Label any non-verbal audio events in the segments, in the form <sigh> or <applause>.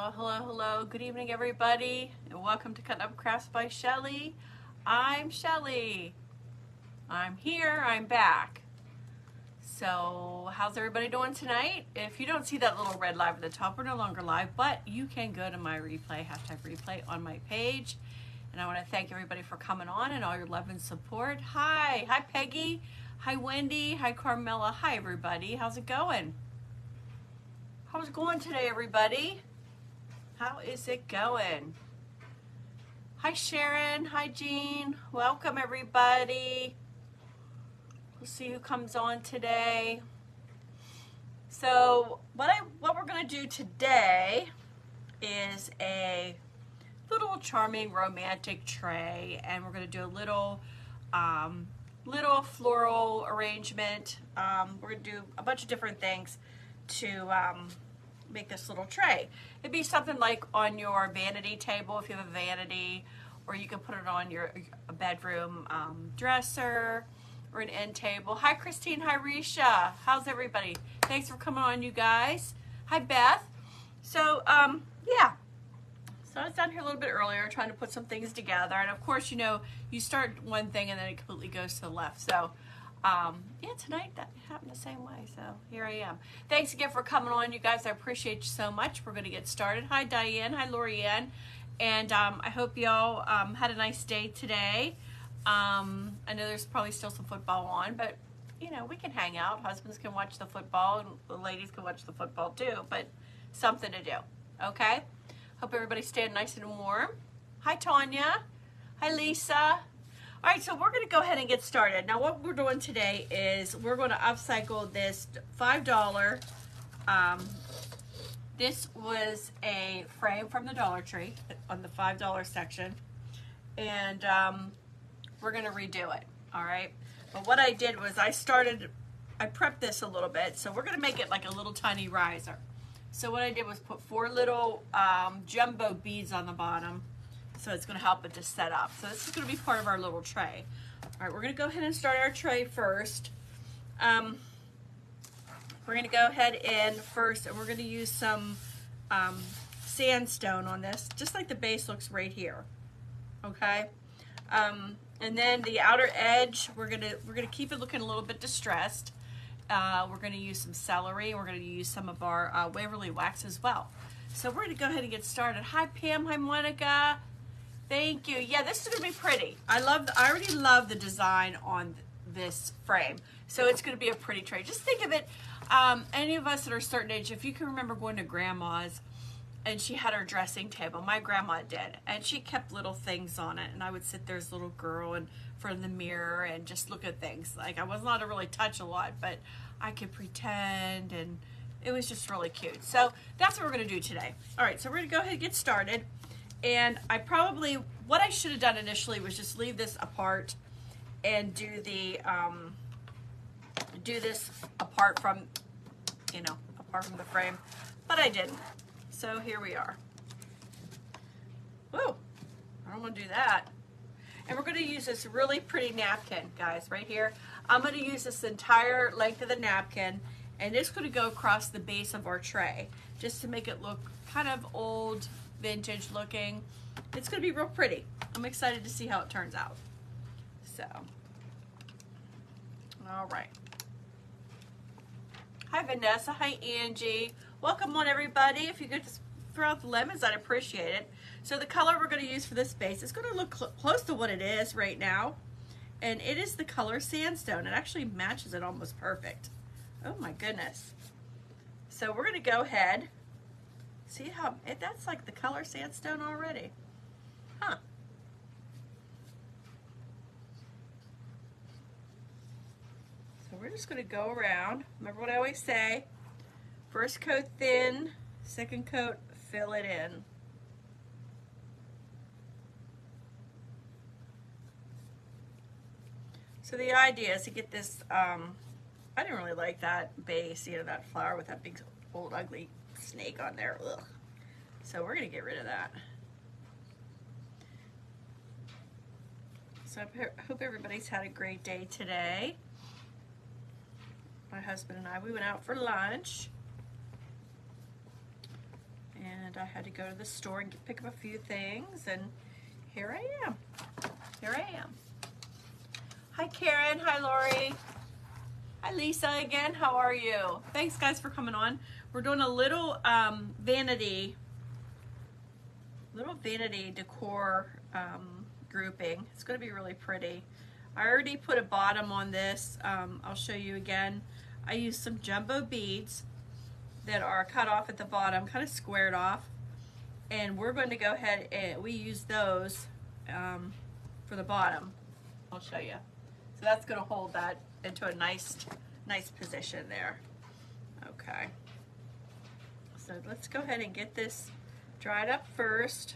Hello, hello, hello. Good evening, everybody, and welcome to Cutting Up Crafts by Shelly. I'm Shelly. I'm here, I'm back. So, how's everybody doing tonight? If you don't see that little red live at the top, we're no longer live, but you can go to my replay, hashtag replay on my page. And I want to thank everybody for coming on and all your love and support. Hi, hi Peggy, hi Wendy, hi Carmela, hi everybody. How's it going? How's it going today, everybody? How is it going? Hi Sharon, hi Jean. Welcome everybody. We'll see who comes on today. So what I what we're gonna do today is a little charming romantic tray and we're gonna do a little um, little floral arrangement. Um, we're gonna do a bunch of different things to um, make this little tray. It'd be something like on your vanity table if you have a vanity or you can put it on your bedroom um, dresser or an end table. Hi, Christine. Hi, Risha. How's everybody? Thanks for coming on, you guys. Hi, Beth. So, um, yeah. So I was down here a little bit earlier trying to put some things together. And of course, you know, you start one thing and then it completely goes to the left. So, um, yeah, tonight that happened the same way. So here I am. Thanks again for coming on, you guys. I appreciate you so much. We're going to get started. Hi, Diane. Hi, Lorianne. And um, I hope y'all um, had a nice day today. Um, I know there's probably still some football on, but you know, we can hang out. Husbands can watch the football and the ladies can watch the football too, but something to do. Okay? Hope everybody's staying nice and warm. Hi, Tanya. Hi, Lisa. All right, so we're going to go ahead and get started. Now, what we're doing today is we're going to upcycle this $5. Um, this was a frame from the Dollar Tree on the $5 section. And um, we're gonna redo it, all right? But what I did was I started, I prepped this a little bit, so we're gonna make it like a little tiny riser. So what I did was put four little um, jumbo beads on the bottom, so it's gonna help it to set up. So this is gonna be part of our little tray. All right, we're gonna go ahead and start our tray first. Um, we're gonna go ahead and first, and we're gonna use some um, sandstone on this, just like the base looks right here, okay? Um, and then the outer edge, we're gonna we're gonna keep it looking a little bit distressed. Uh, we're gonna use some celery. We're gonna use some of our uh, Waverly wax as well. So we're gonna go ahead and get started. Hi Pam. Hi Monica. Thank you. Yeah, this is gonna be pretty. I love. The, I already love the design on this frame. So it's gonna be a pretty tray. Just think of it. Um, any of us that are a certain age, if you can remember going to grandma's and she had her dressing table. My grandma did, and she kept little things on it. And I would sit there as a little girl in front of the mirror and just look at things. Like I wasn't allowed to really touch a lot, but I could pretend, and it was just really cute. So that's what we're gonna do today. All right, so we're gonna go ahead and get started. And I probably what I should have done initially was just leave this apart and do the um, do this apart from you know apart from the frame, but I didn't. So here we are. Whoa, I don't want to do that. And we're going to use this really pretty napkin, guys, right here. I'm going to use this entire length of the napkin, and it's going to go across the base of our tray, just to make it look kind of old, vintage looking. It's going to be real pretty. I'm excited to see how it turns out. So, all right. Hi, Vanessa. Hi, Angie. Welcome on everybody. If you could just throw out the lemons, I'd appreciate it. So the color we're going to use for this base is going to look cl close to what it is right now. And it is the color sandstone. It actually matches it almost perfect. Oh my goodness. So we're going to go ahead. See how, it, that's like the color sandstone already. Huh. So we're just going to go around. Remember what I always say, First coat thin, second coat fill it in. So the idea is to get this, um, I didn't really like that base, you know, that flower with that big old ugly snake on there. Ugh. So we're going to get rid of that. So I hope everybody's had a great day today. My husband and I, we went out for lunch. and I had to go to the store and pick up a few things, and here I am. Here I am. Hi Karen, hi Lori. Hi Lisa again, how are you? Thanks guys for coming on. We're doing a little um, vanity, little vanity decor um, grouping. It's gonna be really pretty. I already put a bottom on this. Um, I'll show you again. I used some jumbo beads that are cut off at the bottom, kind of squared off. And we're going to go ahead and we use those um, for the bottom. I'll show you. So that's going to hold that into a nice, nice position there. Okay. So let's go ahead and get this dried up first.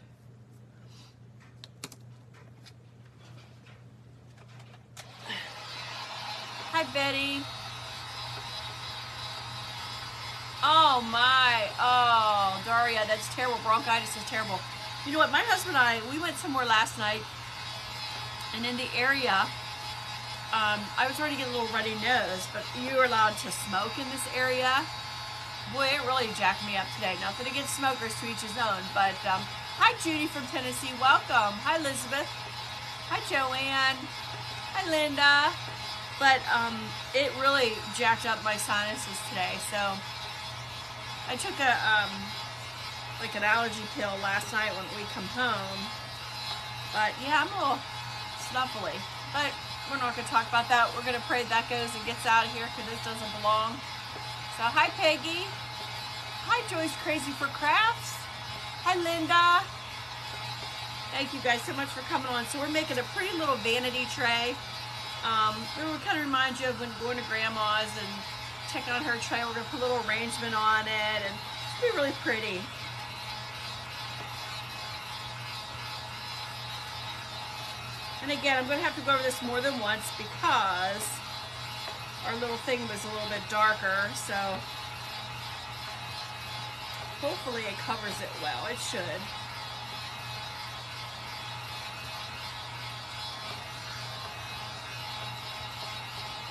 Hi, Betty. Oh my, oh Daria, that's terrible. Bronchitis is terrible. You know what? My husband and I, we went somewhere last night, and in the area, um, I was starting to get a little runny nose. But you are allowed to smoke in this area. Boy, it really jacked me up today. Nothing against smokers, to each his own. But um, hi, Judy from Tennessee. Welcome. Hi, Elizabeth. Hi, Joanne. Hi, Linda. But um, it really jacked up my sinuses today. So I took a um, like an allergy pill last night when we come home. But yeah, I'm a little snuffly. But we're not going to talk about that. We're going to pray that goes and gets out of here because this doesn't belong. So hi Peggy. Hi Joyce Crazy for Crafts. Hi Linda. Thank you guys so much for coming on. So we're making a pretty little vanity tray. Um, it will kind of remind you of when going to grandma's and checking on her tray. We're going to put a little arrangement on it and it's be really pretty. And again, I'm going to have to go over this more than once because our little thing was a little bit darker. So hopefully it covers it well. It should.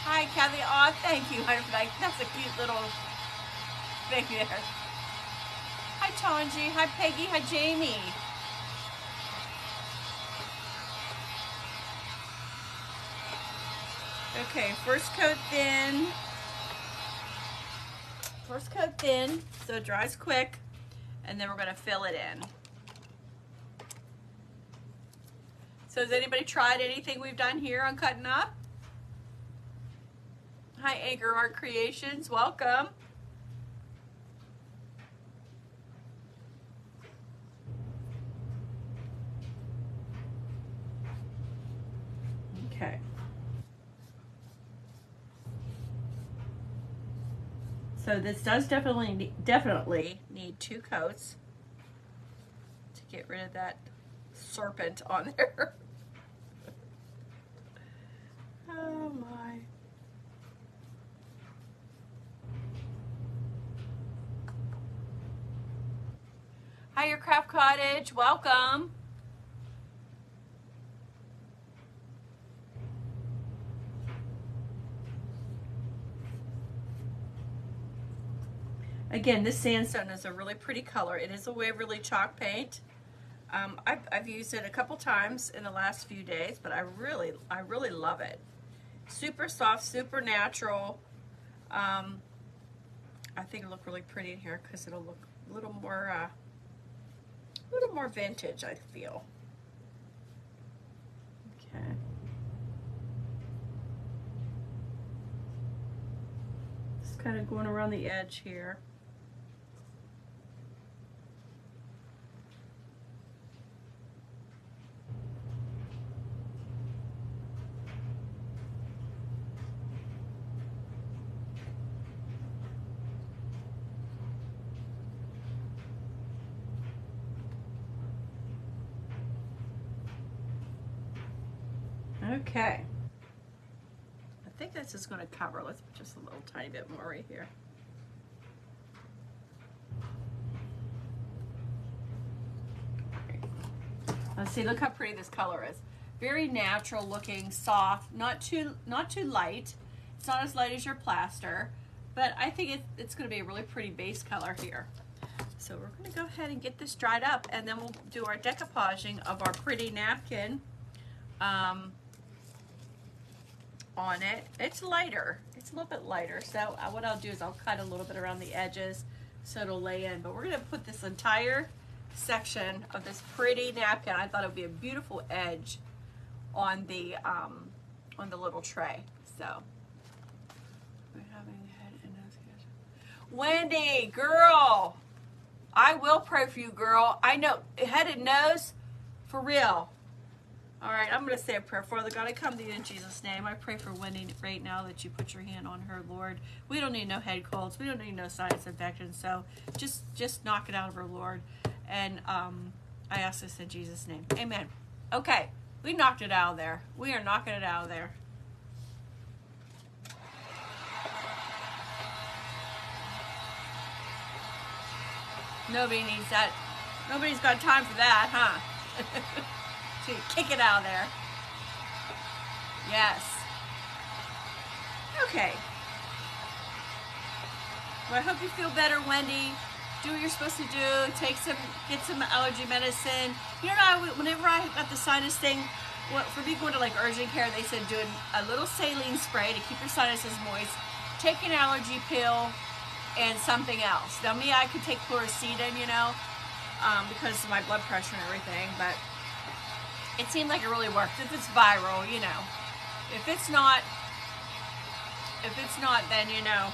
Hi, Kathy. Aw, thank you, <laughs> honey. That's a cute little thing there. Hi, Tonji. Hi, Peggy. Hi, Jamie. Okay, first coat thin. First coat thin, so it dries quick, and then we're gonna fill it in. So has anybody tried anything we've done here on cutting up? Hi, Anchor Art Creations. Welcome. Okay. So this does definitely definitely need two coats to get rid of that serpent on there. <laughs> oh my. Hi, your craft cottage. Welcome. Again, this sandstone is a really pretty color. It is a Waverly chalk paint. Um, I've, I've, used it a couple times in the last few days, but I really, I really love it. Super soft, super natural. Um, I think it'll look really pretty in here because it'll look a little more uh, a little more vintage, I feel. Okay. Just kind of going around the edge here. Okay. I think this is going to cover. Let's put just a little tiny bit more right here. Let's see, look how pretty this color is. Very natural looking, soft, not too not too light. It's not as light as your plaster, but I think it, it's going to be a really pretty base color here. So we're gonna go ahead and get this dried up and then we'll do our decoupaging of our pretty napkin um, on it. It's lighter, it's a little bit lighter. So uh, what I'll do is I'll cut a little bit around the edges so it'll lay in. But we're gonna put this entire section of this pretty napkin. I thought it would be a beautiful edge on the um, on the little tray. So Wendy, girl, I will pray for you, girl. I know head and nose, for real. All right, I'm going to say a prayer. Father God, I come to you in Jesus' name. I pray for Wendy right now that you put your hand on her, Lord. We don't need no head colds. We don't need no sinus infections. So just just knock it out of her, Lord. And um, I ask this in Jesus' name. Amen. Okay, we knocked it out of there. We are knocking it out of there. Nobody needs that. Nobody's got time for that, huh? <laughs> you kick it out of there. Yes. Okay. Well, I hope you feel better, Wendy. Do what you're supposed to do. Take some, get some allergy medicine. You know, I, whenever I got the sinus thing, what, for me going to like urgent care, they said do a little saline spray to keep your sinuses moist. Take an allergy pill and something else. Now me, I could take Coricidin, you know, um, because of my blood pressure and everything, but it seemed like it really worked. If it's viral, you know. If it's not, if it's not, then, you know,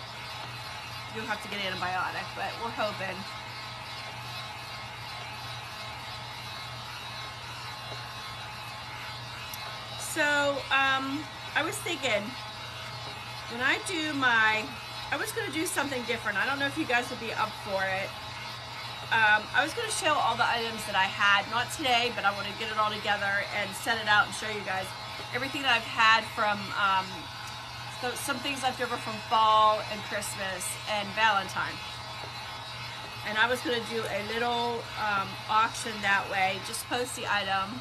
you'll have to get antibiotic, but we're hoping. So, um, I was thinking, when I do my I was going to do something different. I don't know if you guys would be up for it. Um, I was going to show all the items that I had, not today, but I want to get it all together and set it out and show you guys everything that I've had from um, so some things left over from fall and Christmas and Valentine. And I was going to do a little um, auction that way, just post the item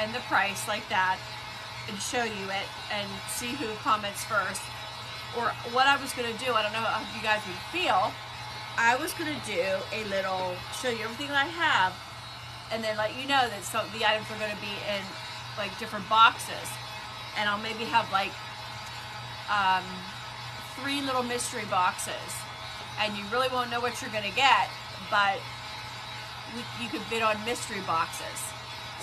and the price like that and show you it and see who comments first or what I was going to do, I don't know how you guys would feel. I was to do a little, show you everything that I have, and then let you know that some the items are to be in like different boxes. And I'll maybe have like um, three little mystery boxes. And you really won't know what you're to get, but you could bid on mystery boxes.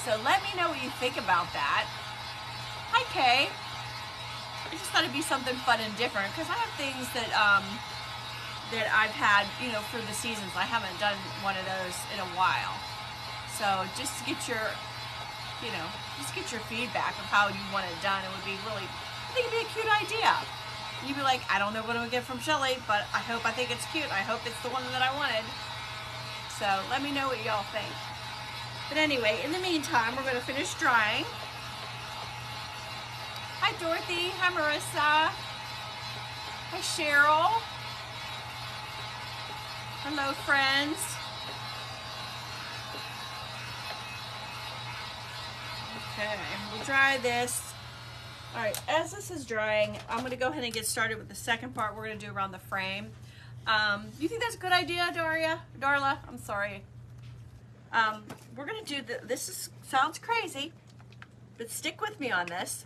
So let me know what you think about that. Hi, Kay. I just thought it'd be something fun and different because I have things that um, that I've had, you know, for the seasons. I haven't done one of those in a while. So just to get your, you know, just get your feedback of how you want it done. It would be really, I think it'd be a cute idea. You'd be like, I don't know what I'm gonna get from Shelly, but I hope I think it's cute. I hope it's the one that I wanted. So let me know what y'all think. But anyway, in the meantime, we're gonna finish drying. Hi, Dorothy. Hi, Marissa. Hi, Cheryl. Hello, friends. Okay, we'll dry this. All right, as this is drying, I'm going to go ahead and get started with the second part we're going to do around the frame. Um, you think that's a good idea, Daria? Darla? I'm sorry. Um, we're going to do the, this is, sounds crazy, but stick with me on this.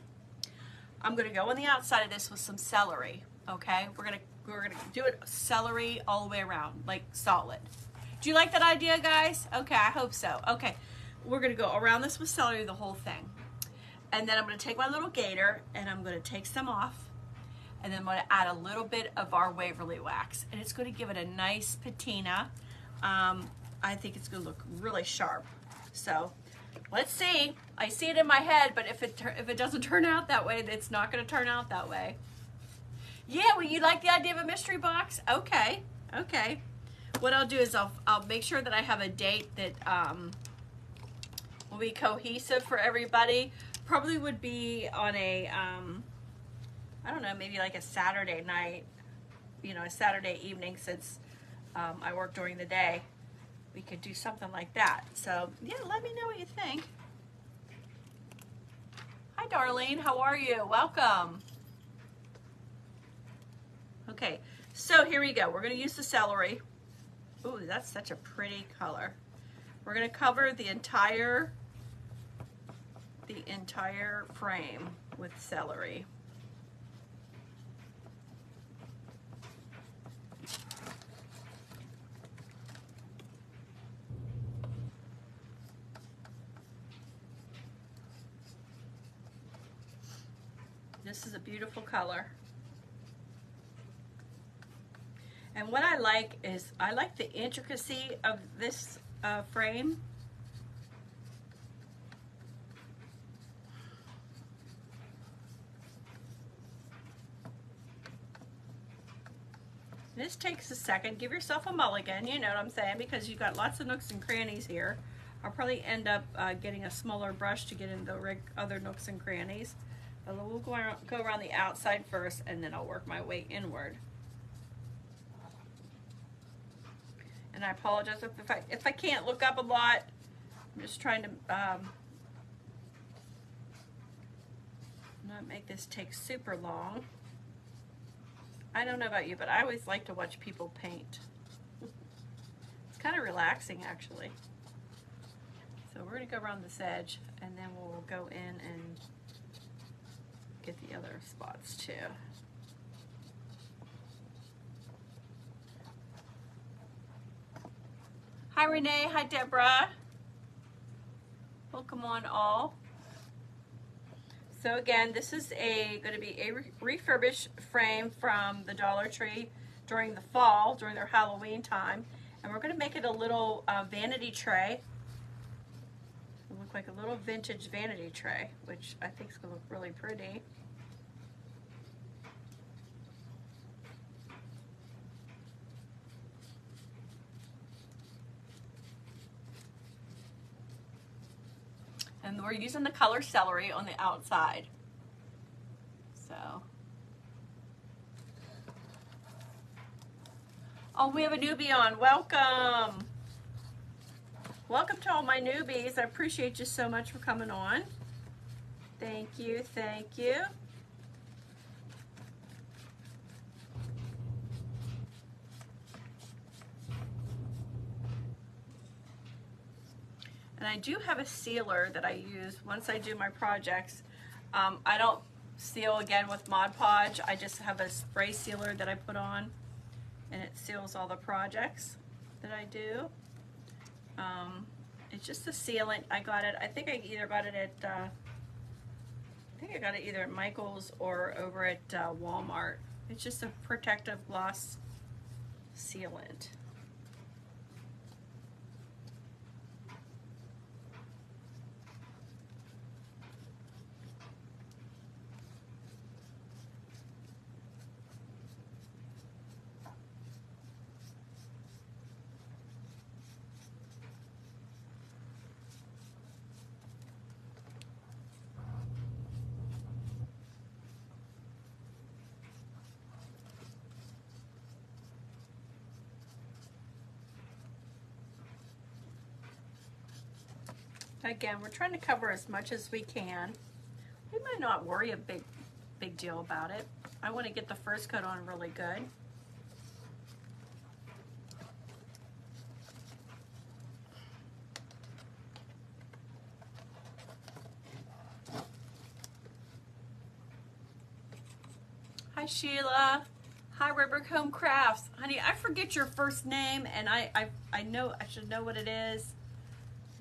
I'm going to go on the outside of this with some celery. Okay, we're gonna we're gonna do it celery all the way around, like solid. Do you like that idea, guys? Okay, I hope so. Okay, we're gonna go around this with celery, the whole thing, and then I'm gonna take my little gator and I'm gonna take some off, and then I'm gonna add a little bit of our Waverly wax, and it's gonna give it a nice patina. Um, I think it's gonna look really sharp. So let's see. I see it in my head, but if it if it doesn't <laughs> turn out that way, it's not to turn out that way. Yeah, well, you like the idea of a mystery box? Okay, okay. What I'll do is I'll I'll make sure that I have a date that um, will be cohesive for everybody. Probably would be on a um, I don't know, maybe like a Saturday night, you know, a Saturday evening since um, I work during the day we could do something like that. So yeah, let me know what you think. Hi, Darlene. How are you? Welcome. Okay, so here we go. We're going to use the celery. Ooh, that's such a pretty color. We're gonna cover the entire, the entire frame with celery. This is a beautiful color. And what I like is, I like the intricacy of this uh, frame. This takes a second. Give yourself a mulligan, you know what I'm saying, because you've got lots of nooks and crannies here. I'll probably end up uh, getting a smaller brush to get into the other nooks and crannies. But we'll go around, go around the outside first, and then I'll work my way inward. And I apologize if, if I if I can't look up a lot. I'm just trying to um, not make this take super long. I don't know about you, but I always like to watch people paint. it's kind of relaxing, actually. So we're going to go around this edge, and then we'll go in and get the other spots too. Hi Renee, hi Deborah. Welcome on all. So again, this is a going to be a refurbished frame from the Dollar Tree during the fall, during their Halloween time. And we're going to make it a little uh, vanity tray. It'll look like a little vintage vanity tray, which I think is going to look really pretty. And we're using the color celery on the outside. So. Oh, we have a newbie on. Welcome. Welcome to all my newbies. I appreciate you so much for coming on. Thank you. Thank you. And I do have a sealer that I use once I do my projects. Um, I don't seal again with Mod Podge. I just have a spray sealer that I put on and it seals all the projects that I do. Um, it's just a sealant. I got it, I think I either got it at, uh, I think I got it either at Michael's or over at uh, Walmart. It's just a protective gloss sealant. Again, we're trying to cover as much as we can. We might not worry a big, big deal about it. I want to get the first coat on really good. Hi Sheila. Hi Rubber Home Crafts. Honey, I forget your first name and I, I, I know I should know what it is.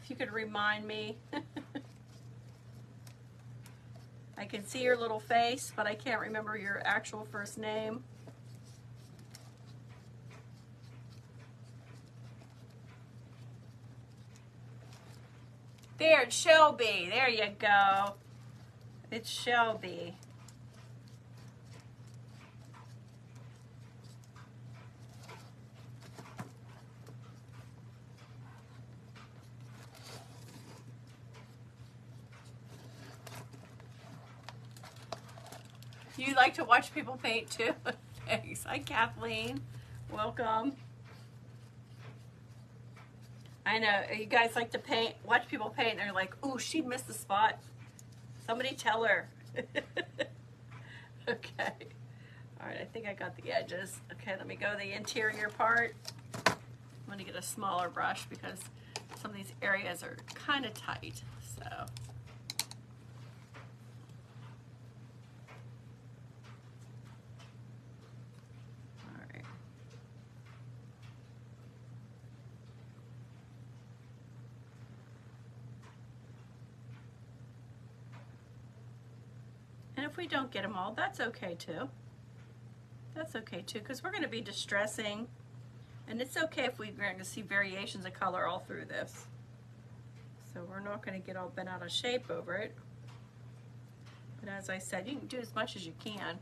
If you could remind me. <laughs> I can see your little face, but I can't remember your actual first name. There, it's Shelby. There you go. It's Shelby. You like to watch people paint too? <laughs> Thanks. Hi, Kathleen. Welcome. I know you guys like to paint, watch people paint, and they're like, "Ooh, she missed the spot." Somebody tell her. <laughs> okay. All right, I think I got the edges. Okay, let me go the interior part. I'm to get a smaller brush because some of these areas are kind of tight. So. All right. And if we don't get them all, that's okay too. That's okay too, because we're going to be distressing and it's okay if we're going to see variations of color all through this. So we're not going to get all bent out of shape over it. But as I said, you can do as much as you can.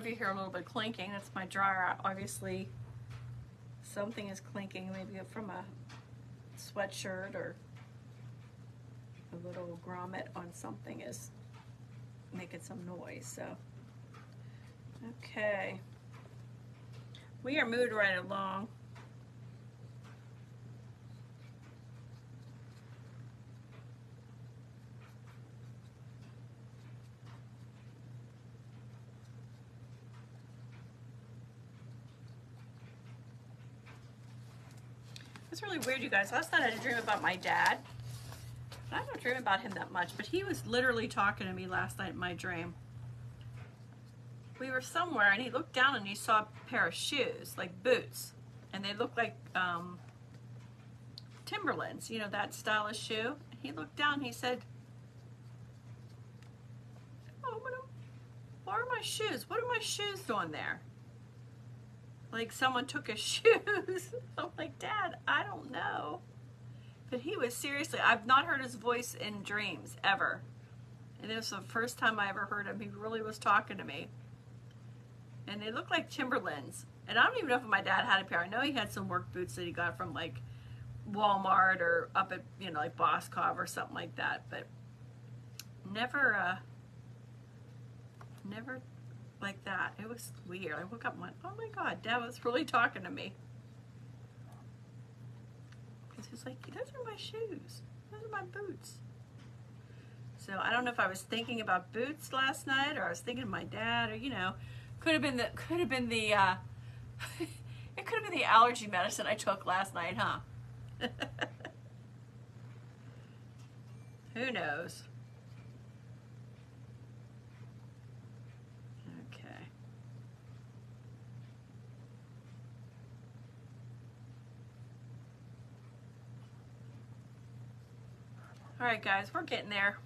If you hear a little bit clinking, that's my dryer obviously something is clinking, maybe from a sweatshirt or a little grommet on something is making some noise. So, okay. We are moving right along. It's weird, you guys. Last night I had a dream about my dad. I don't dream about him that much, but he was literally talking to me last night in my dream. We were somewhere and he looked down and he saw a pair of shoes, like boots. And they looked like um, Timberlands, you know, that stylish shoe. He looked down and he said, Oh, what are my shoes? What are my shoes doing there? Like someone took his <laughs> shoes. I'm like, Dad, I don't know. But he was seriously, I've not heard his voice in dreams ever. And it was the first time I ever heard him. He really was talking to me. And they looked like Timberlands. And I don't even know if my dad had a pair. I know he had some work boots that he got from like Walmart or up at, you know, like Boscov or something like that. But never, uh, never like that. It was weird. I woke up and went, oh my God, Dad was really talking to me. Because he was like, those are my shoes. Those are my boots. So I don't know if I was thinking about boots last night or I was thinking of my dad or, you know, could have been the, could have been the, uh, <laughs> it could have been the allergy medicine I took last night, huh? <laughs> Who knows? All right, guys, we're getting there.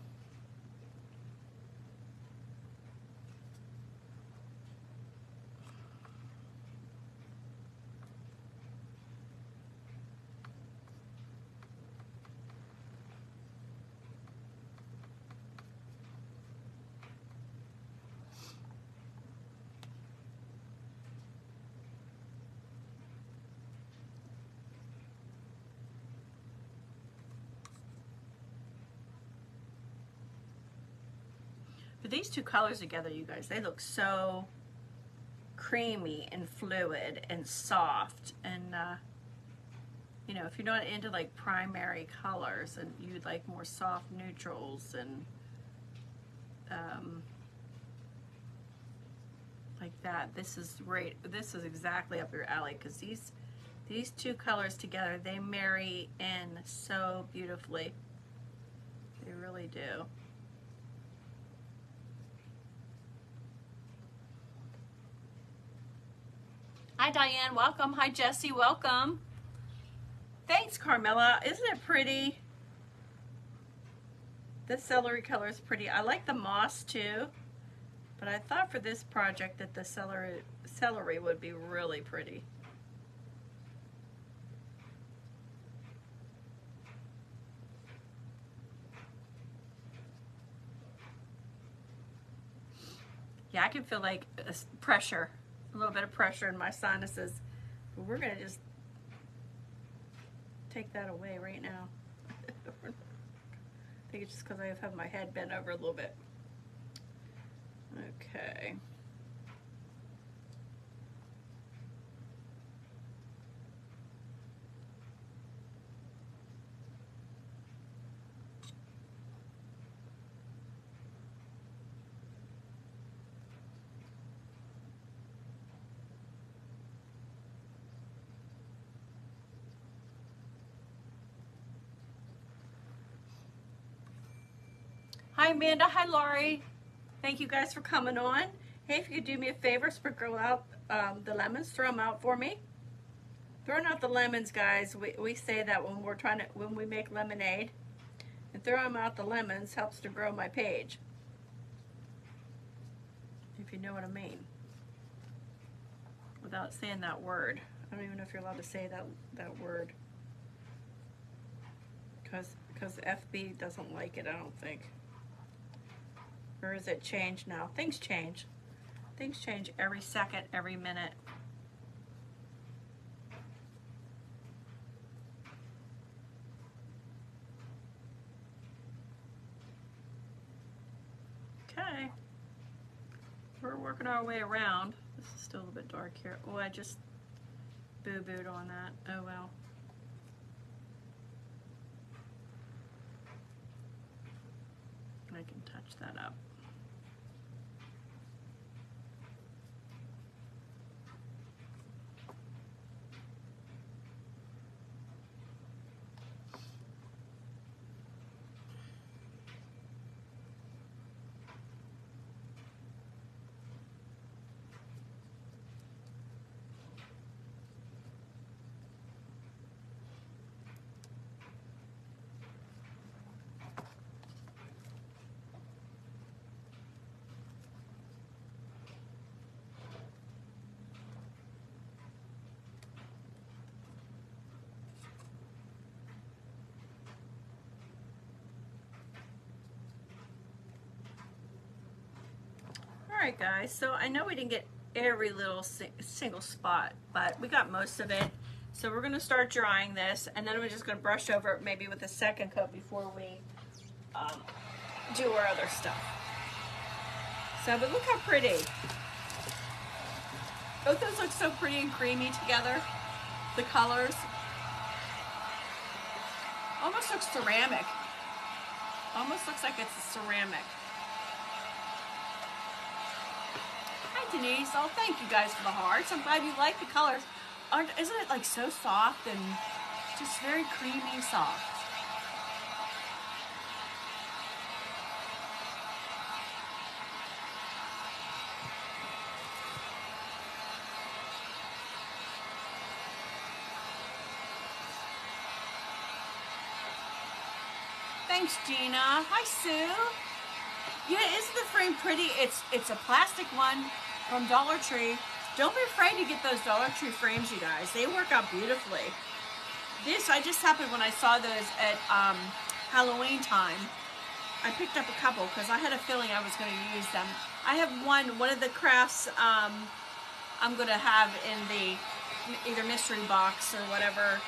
But these two colors together, you guys, they look so creamy and fluid and soft. And, uh, you know, if you're not into like primary colors and you'd like more soft neutrals and um, like that, this is right. This is exactly up your alley because these these two colors together, they marry in so beautifully. They really do. Hi, Diane. Welcome. Hi, Jesse. Welcome. Thanks, Carmela. Isn't it pretty? This celery color is pretty. I like the moss too, but I thought for this project that the celery, celery would be really pretty. Yeah, I can feel like pressure a little bit of pressure in my sinuses. But we're going to just take that away right now. <laughs> I think it's just because I have my head bent over a little bit. Okay. Hi, Amanda. Hi, Laurie. Thank you guys for coming on. Hey, if you could do me a favor, sprinkle out um, the lemons, throw them out for me. Throwing out the lemons, guys, we, we say that when we're trying to, when we make lemonade. And throwing out the lemons helps to grow my page. If you know what I mean. Without saying that word. I don't even know if you're allowed to say that, that word. Because because FB doesn't like it, I don't think. Or is it changed now? Things change. Things change every second, every minute. Okay. We're working our way around. This is still a little bit dark here. Oh, I just boo-booed on that. Oh well. I can touch that up. Alright guys, so I know we didn't get every little si single spot, but we got most of it. So we're going to start drying this, and then we're just going to brush over it maybe with a second coat before we um, do our other stuff. So, but look how pretty. Both those look so pretty and creamy together. The colors. Almost looks ceramic. Almost looks like it's a ceramic. Hi Denise. Oh, thank you guys for the hearts. I'm glad you like the colors. Aren't, isn't it like so soft and just very creamy soft? Thanks, Gina. Hi, Sue. Yeah, isn't the frame pretty? It's it's a plastic one from Dollar Tree. Don't be afraid to get those Dollar Tree frames, you guys. They work out beautifully. This, I just happened when I saw those at um, Halloween time. I picked up a couple because I had a feeling I was going to use them. I have one, one of the crafts um, I'm going to have in the either mystery box or whatever.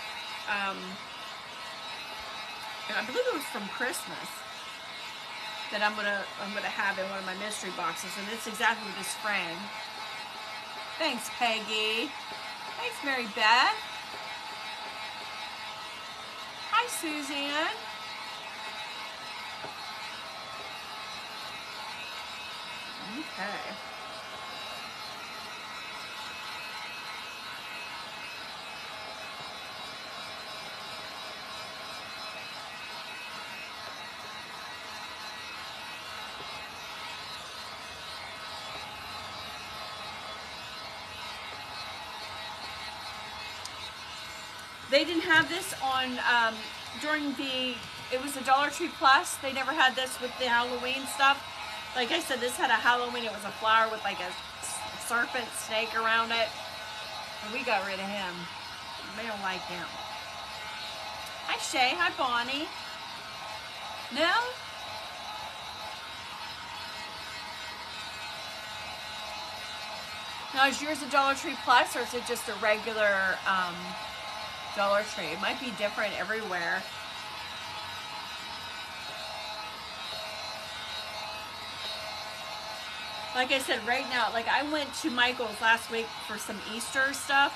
Um, I believe it was from Christmas that I'm gonna I'm gonna have in one of my mystery boxes, and it's exactly this frame. Thanks, Peggy. Thanks, Mary Beth. Hi, Suzanne. Okay. They didn't have this on um, during the. It was a Dollar Tree Plus. They never had this with the Halloween stuff. Like I said, this had a Halloween. It was a flower with like a serpent snake around it. And we got rid of him. They don't like him. Hi Shay. Hi Bonnie. No? Now is yours a Dollar Tree Plus or is it just a regular um, Dollar Tree. It might be different everywhere. Like I said, right now, like I went to Michael's last week for some Easter stuff,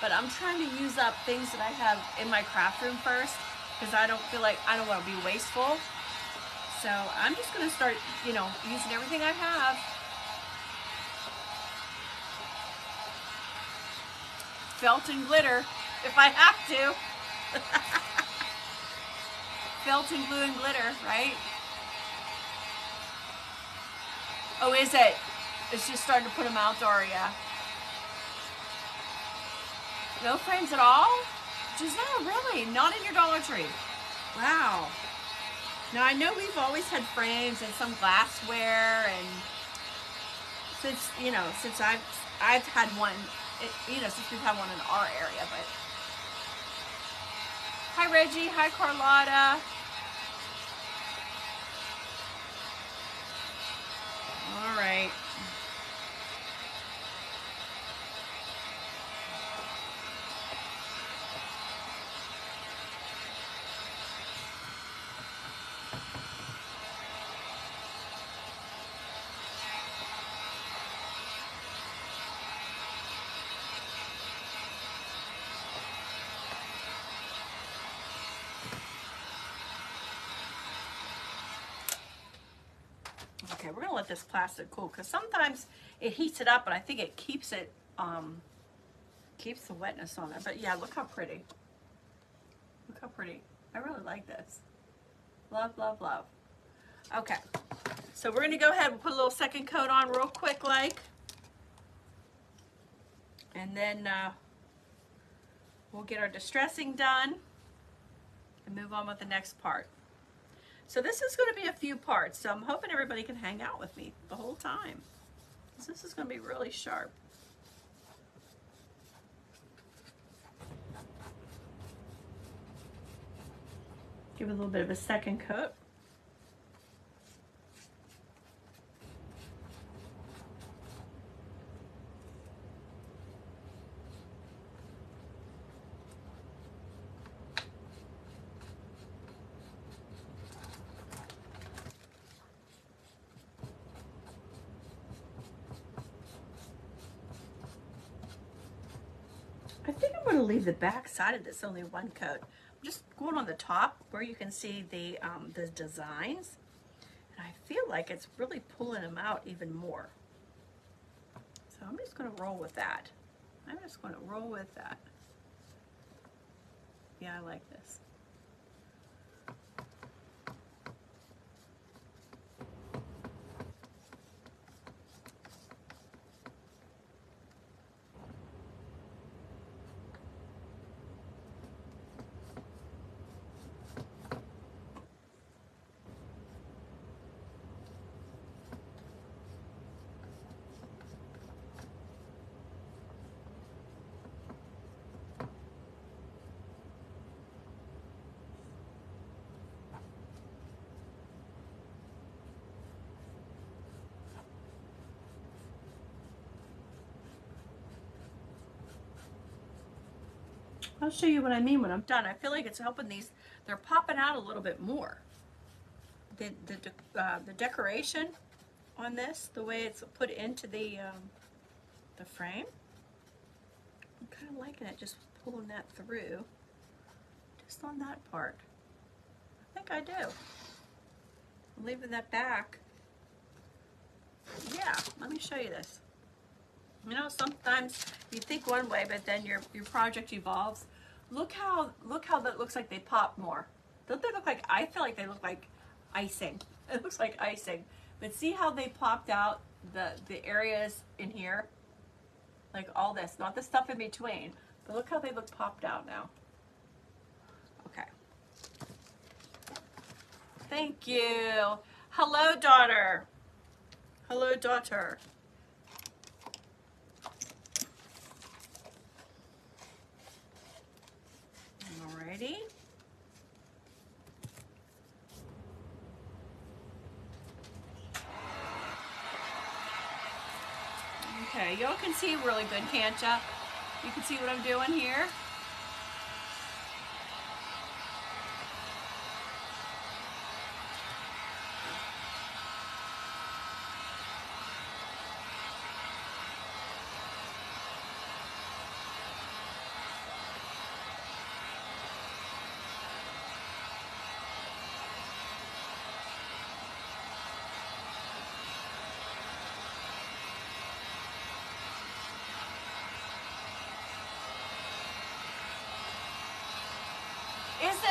but I'm trying to use up things that I have in my craft room first because I don't feel like I don't want to be wasteful. So I'm just going to start, you know, using everything I have. Felt and glitter if I have to. <laughs> Felt and glue and glitter, right? Oh, is it? It's just starting to put them out, Daria. No frames at all? Giselle, really? Not in your Dollar Tree? Wow. Now I know we've always had frames and some glassware and since, you know, since I've, I've had one, it, you know, since we've had one in our area, but. Hi Reggie, hi Carlotta. All right. Okay, we're gonna let this plastic cool because sometimes it heats it up, but I think it keeps it, um, keeps the wetness on it. But yeah, look how pretty. Look how pretty. I really like this. Love, love, love. Okay, so we're gonna go ahead and put a little second coat on real quick, like, and then uh, we'll get our distressing done and move on with the next part. So this is going to be a few parts, so I'm hoping everybody can hang out with me the whole time. This is going to be really sharp. Give it a little bit of a second coat. The back side of this only one coat. I'm just going on the top where you can see the, um, the designs. And I feel like it's really pulling them out even more. So I'm just going to roll with that. I'm just going to roll with that. Yeah, I like this. I'll show you what I mean when I'm done. I feel like it's helping these, they're popping out a little bit more. The, the, uh, the decoration on this, the way it's put into the, um, the frame, I'm kind of liking it, just pulling that through, just on that part. I think I do. I'm leaving that back. Yeah, let me show you this. You know, sometimes you think one way, but then your your project evolves. Look how look how that looks like they pop more. Don't they look like? I feel like they look like icing. <laughs> It looks like icing. But see how they popped out the the areas in here, like all this, not the stuff in between. But look how they look popped out now. Okay. Thank you. Hello, daughter. Hello, daughter. Okay, y'all can see really good, can't ya? You can see what I'm doing here?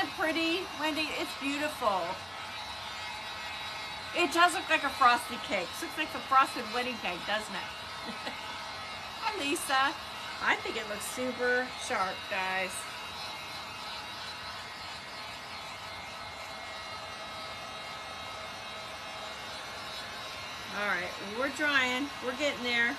Isn't pretty, Wendy? It's beautiful. It does look like a frosted cake. It looks like a frosted wedding cake, doesn't it? <laughs> Hi, Lisa. I think it looks super sharp, guys. All right, we're drying. We're getting there.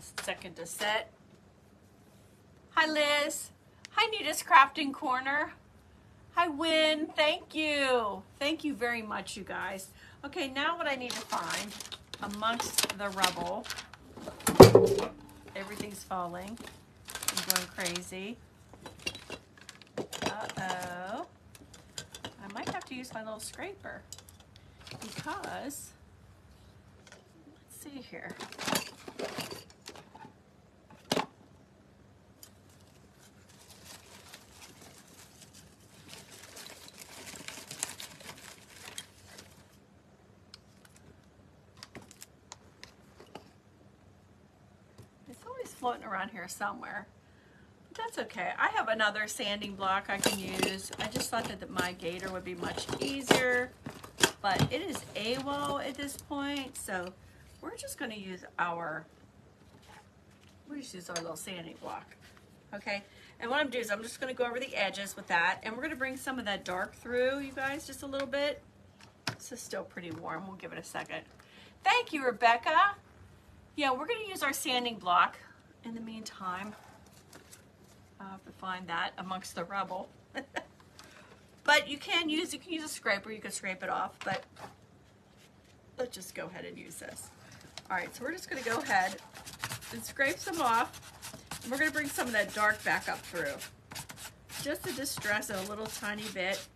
Second to set. Hi, Liz. Hi, Nita's Crafting Corner. Hi, Win. Thank you. Thank you very much, you guys. Okay, now what I need to find amongst the rubble. Everything's falling. I'm going crazy. Uh-oh. I might have to use my little scraper because, let's see here. It's always floating around here somewhere. But that's okay. I have another sanding block I can use. I just thought that my gator would be much easier. But it is AWOL at this point, so we're just going to use our, we just use our little sanding block. Okay, and what I'm doing is I'm just going to go over the edges with that, and we're going to bring some of that dark through, you guys, just a little bit. This is still pretty warm. We'll give it a second. Thank you, Rebecca. Yeah, we're going to use our sanding block in the meantime. I'll have to find that amongst the rubble. <laughs> but you can use, you can use a scraper, you can scrape it off, but let's just go ahead and use this. All right, so we're just going to go ahead and scrape some off. And we're going to bring some of that dark back up through. Just to distress it a little tiny bit.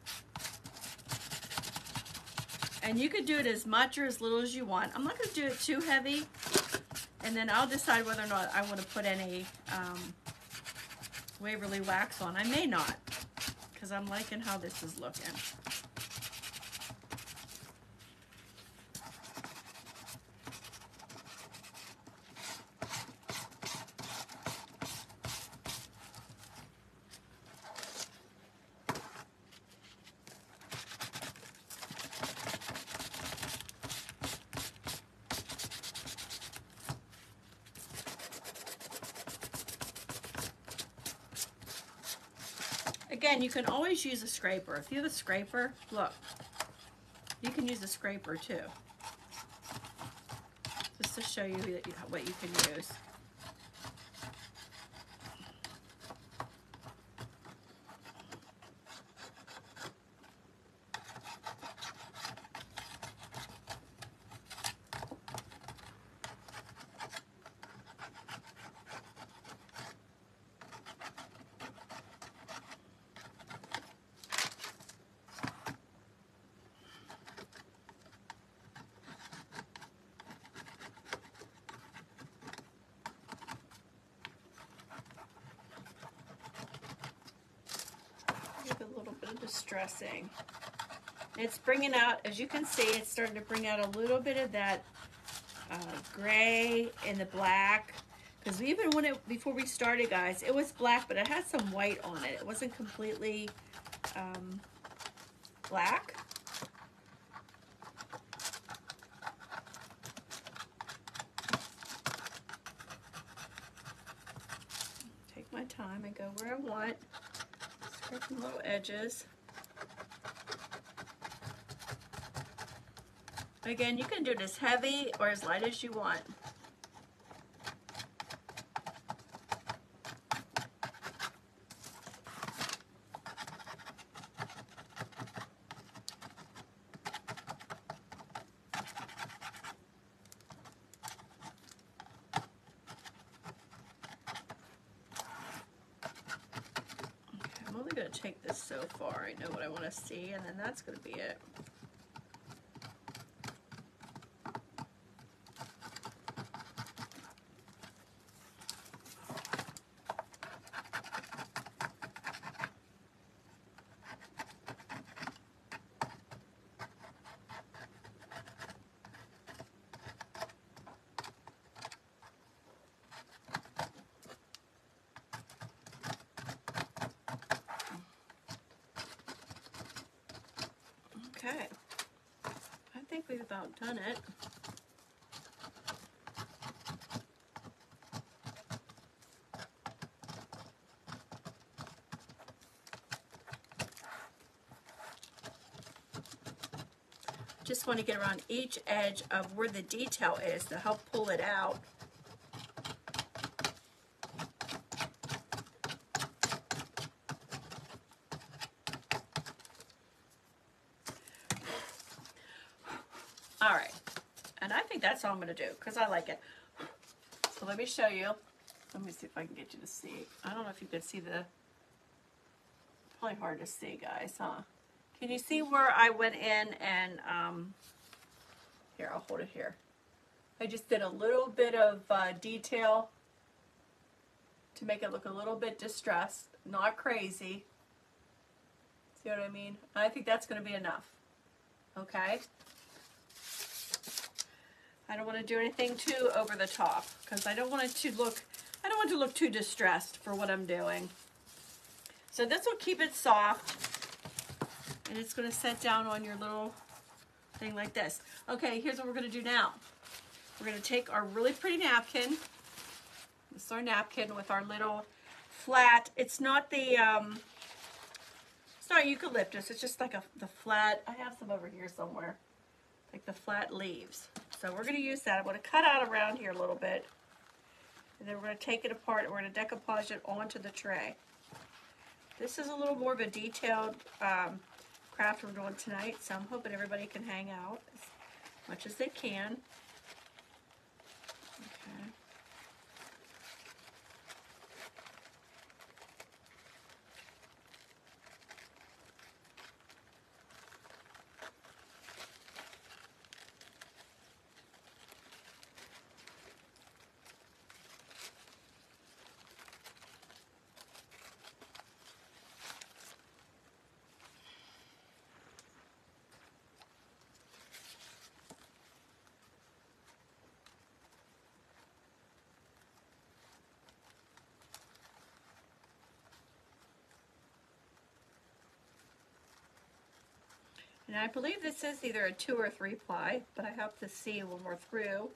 And you could do it as much or as little as you want. I'm not going to do it too heavy. And then I'll decide whether or not I want to put any um, Waverly wax on. I may not, because I'm liking how this is looking. Again, you can always use a scraper. If you have a scraper, look, you can use a scraper too. Just to show you you- what you can use. Give it a little bit of It's bringing out, as you can see, it's starting to bring out a little bit of that uh, gray and the black Because even when it, before we started, guys, it was black, but it had some white on it. It wasn't completely um, black. Take my time and go where I want. Scraping little edges. Again, you can do it as heavy or as light as you want. Take this so far. I know what I want to see, and then that's going to be it. Okay. I think we've about done it. Just want to get around each edge of where the detail is to help pull it out. All right, and All I'm gonna do because I like it. So let me show you. Let me see if I can get you to see. I don't know if you can see the, probably hard to see guys, huh? Can you see where I went in and, um, here, I'll hold it here. I just did a little bit of uh, detail to make it look a little bit distressed, not crazy. See what I mean? I think that's gonna be enough, okay? I don't want to do anything too over the top because I don't want it to look, I don't want to look too distressed for what I'm doing. So this will keep it soft and it's going to set down on your little thing like this. Okay, here's what we're going to do now. We're going to take our really pretty napkin. This is our napkin with our little flat, it's not the, um, it's not eucalyptus, it's just like a, the flat, I have some over here somewhere, like the flat leaves. So we're going to use that. I'm going to cut out around here a little bit. And then we're going to take it apart and we're going to decoupage it onto the tray. This is a little more of a detailed um, craft we're doing tonight, so I'm hoping everybody can hang out as much as they can. Okay. And I believe this is either a two or three ply, but I have to see when we're through.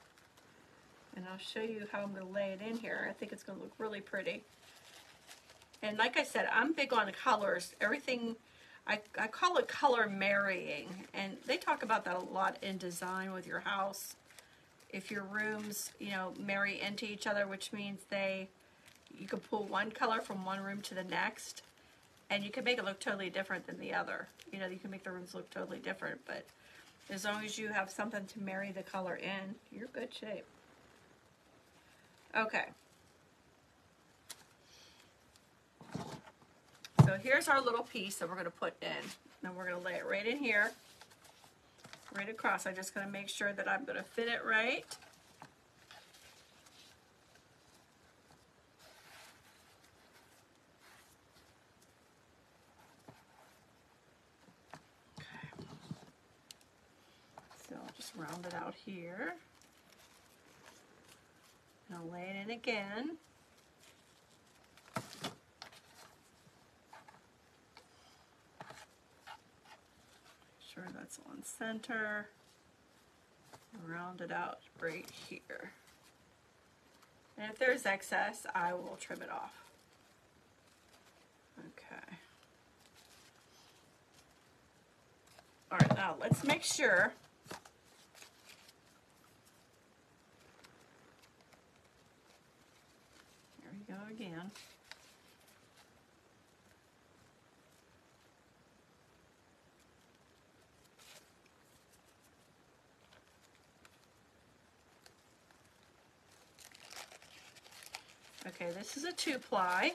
And I'll show you how I'm going to lay it in here. I think it's going to look really pretty. And like I said, I'm big on colors. Everything, I, I call it color marrying. And they talk about that a lot in design with your house. If your rooms, you know, marry into each other, which means they, you can pull one color from one room to the next and you can make it look totally different than the other. You know, you can make the rooms look totally different, but as long as you have something to marry the color in, you're good shape. Okay. So here's our little piece that we're going to put in. And we're going to lay it right in here, right across. I'm just going to make sure that I'm going to fit it right. So I'll round it out here. And I'll lay it in again. Make Sure that's on center. Round it out right here. And if there's excess, I will trim it off. Okay. All right, now let's make sure. Here we go again. Okay, this is a two ply.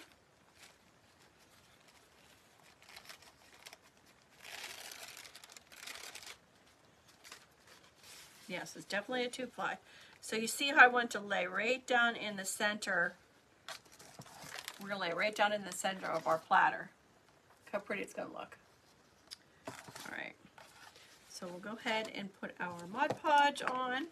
Yes, it's definitely a two ply. So you see how I want to lay right down in the center. We're gonna lay it right down in the center of our platter. Look how pretty it's gonna look. All right, so we'll go ahead and put our Mod Podge on.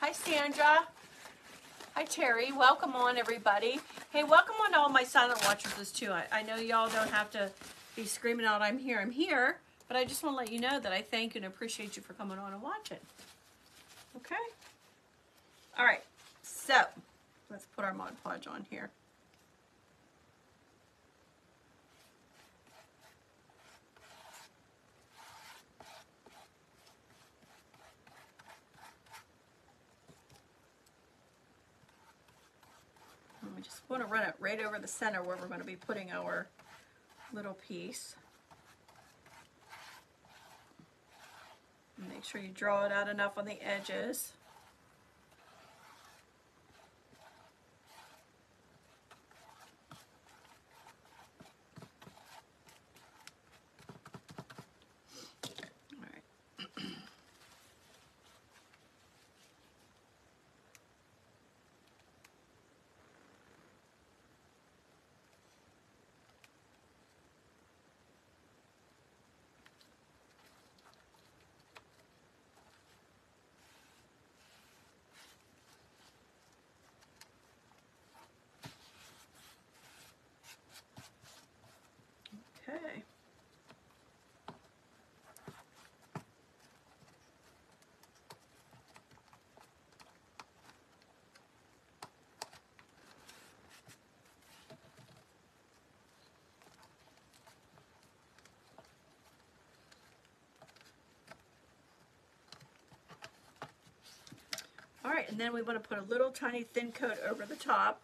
Hi, Sandra. Hi, Terry. Welcome on, everybody. Hey, welcome on all my silent watchers too. I, I know y'all don't have to be screaming out, I'm here, I'm here, but I just want to let you know that I thank you and appreciate you for coming on and watching. Okay? All right, so let's put our Mod Podge on here. We just want to run it right over the center where we're going to be putting our little piece. Make sure you draw it out enough on the edges. All right. Okay. All right, and then we want to put a little tiny thin coat over the top.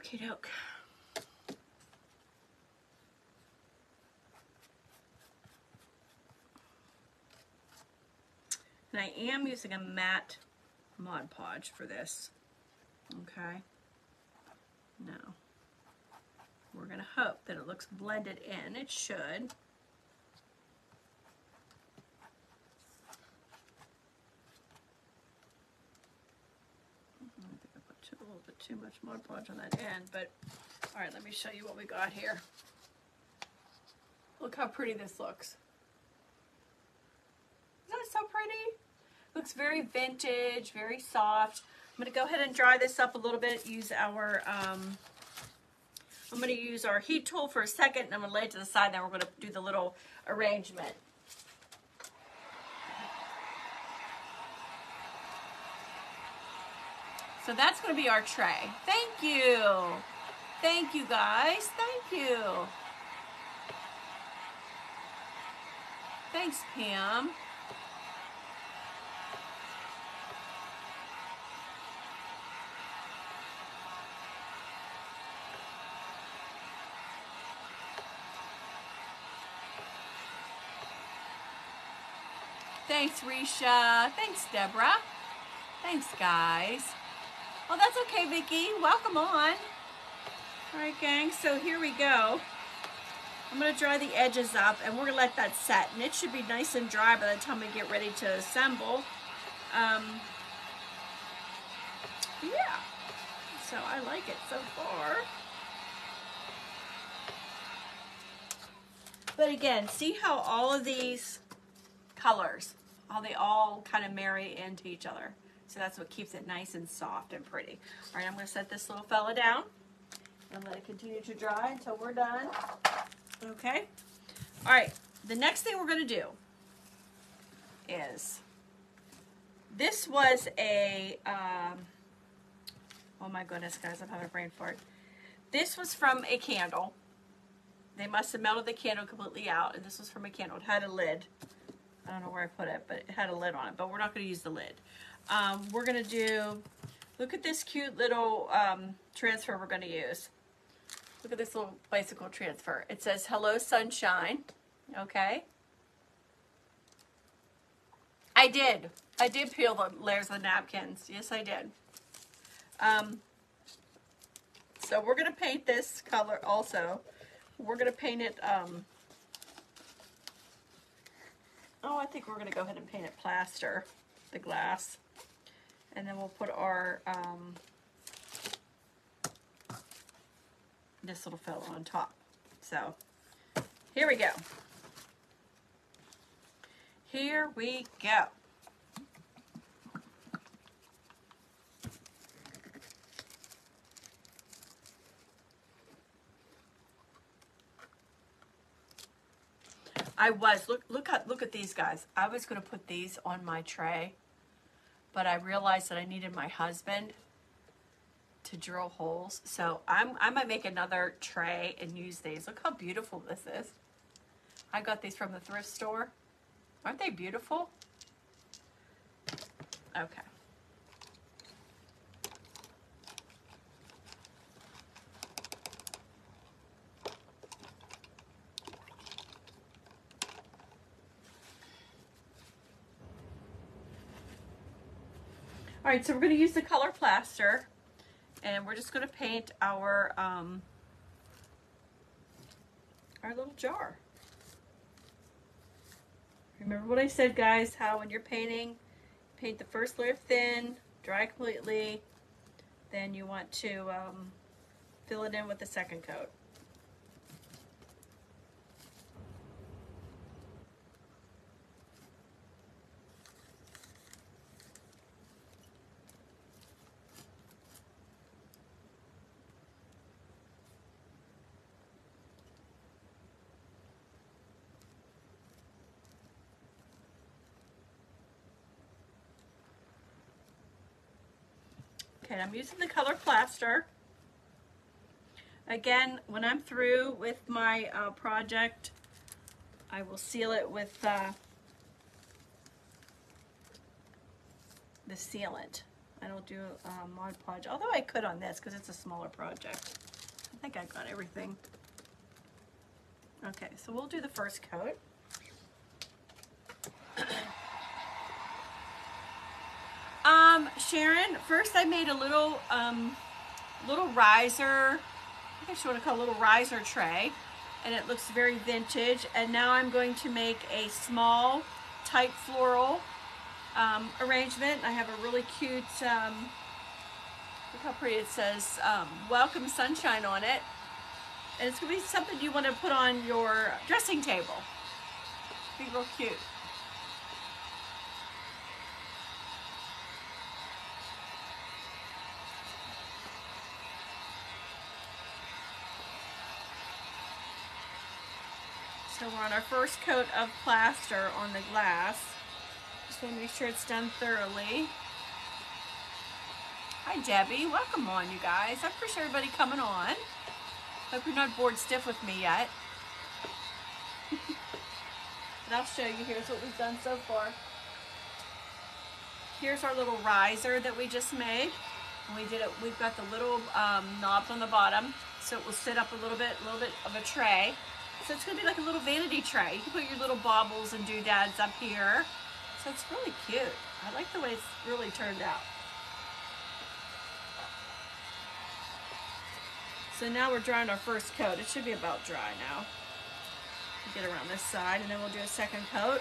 Okay, doke. And I am using a matte Mod Podge for this. Okay. Now, we're going to hope that it looks blended in. It should. I think I put too, much Mod Podge on that end, but all right, let me show you what we got here. Look how pretty this looks. Isn't that so pretty? Looks very vintage, very soft. I'm gonna go ahead and dry this up a little bit. Use our, um, I'm gonna use our heat tool for a second and I'm gonna lay it to the side. Then we're gonna do the little arrangement. So that's going to be our tray. Thank you. Thank you guys. Thank you. Thanks, Pam. Thanks, Risha. Thanks, Deborah. Thanks, guys. Well, that's okay, Vicki. Welcome on. All right, gang, so here we go. I'm gonna dry the edges up and we're gonna let that set. And it should be nice and dry by the time we get ready to assemble. Um, yeah, so I like it so far. But again, see how all of these colors, how they all kind of marry into each other. So that's what keeps it nice and soft and pretty. All right, I'm to set this little fella down and let it continue to dry until we're done. Okay. All right, the next thing we're to do is this was a, um, oh my goodness, guys, I'm having a brain fart. This was from a candle. They must have melted the candle completely out, and this was from a candle. It had a lid. I don't know where I put it, but it had a lid on it, but we're not to use the lid. Um, we're going to do, look at this cute little um, transfer we're going to use. Look at this little bicycle transfer. It says, hello sunshine. Okay. I did. I did peel the layers of the napkins. Yes, I did. Um, so we're going to paint this color also. We're going to paint it, um, oh, I think we're going to go ahead and paint it plaster, the glass. And then we'll put our, um, this little fellow on top. So, here we go. Here we go. I was look look at look at these guys. I was going to put these on my tray but I realized that I needed my husband to drill holes. So I'm, I might make another tray and use these. Look how beautiful this is. I got these from the thrift store. Aren't they beautiful? Okay. All right, so we're going to use the color plaster and we're just going to paint our um, our little jar. Remember what I said, guys, how when you're painting, paint the first layer thin, dry completely, then you want to um, fill it in with the second coat. Okay, I'm using the color plaster. Again, when I'm through with my uh, project, I will seal it with uh, the sealant. I don't do uh, Mod Podge, although I could on this because it's a smaller project. I think I got everything. Okay, so we'll do the first coat. Um, Sharon, first I made a little, um, little riser, I I want to call a little riser tray, and it looks very vintage. And now I'm going to make a small, tight floral um, arrangement. I have a really cute, um, look how pretty it says, um, Welcome Sunshine on it. And it's going to be something you want to put on your dressing table. Be real cute. So on our first coat of plaster on the glass. Just want to make sure it's done thoroughly. Hi Debbie, welcome on you guys. I appreciate everybody coming on. Hope you're not bored stiff with me yet. <laughs> and I'll show you, here's what we've done so far. Here's our little riser that we just made. And we did it, we've got the little um, knobs on the bottom, so it will sit up a little bit, a little bit of a tray. So it's gonna be like a little vanity tray. You can put your little baubles and doodads up here. So it's really cute. I like the way it's really turned out. So now we're drying our first coat. It should be about dry now. Get around this side and then we'll do a second coat.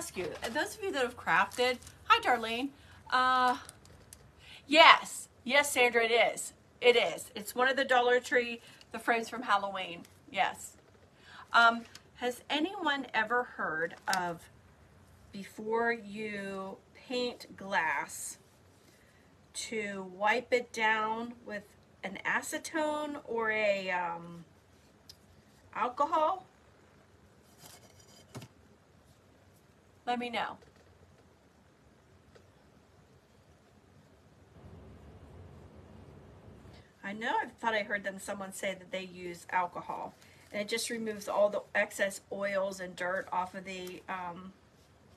Ask you, those of you that have crafted, hi Darlene. Uh, yes, yes, Sandra, it is. It is. It's one of the Dollar Tree, the frames from Halloween. Yes. Um, has anyone ever heard of before you paint glass to wipe it down with an acetone or a um, alcohol? Let me know. I know I thought I heard them someone say that they use alcohol and it just removes all the excess oils and dirt off of the um,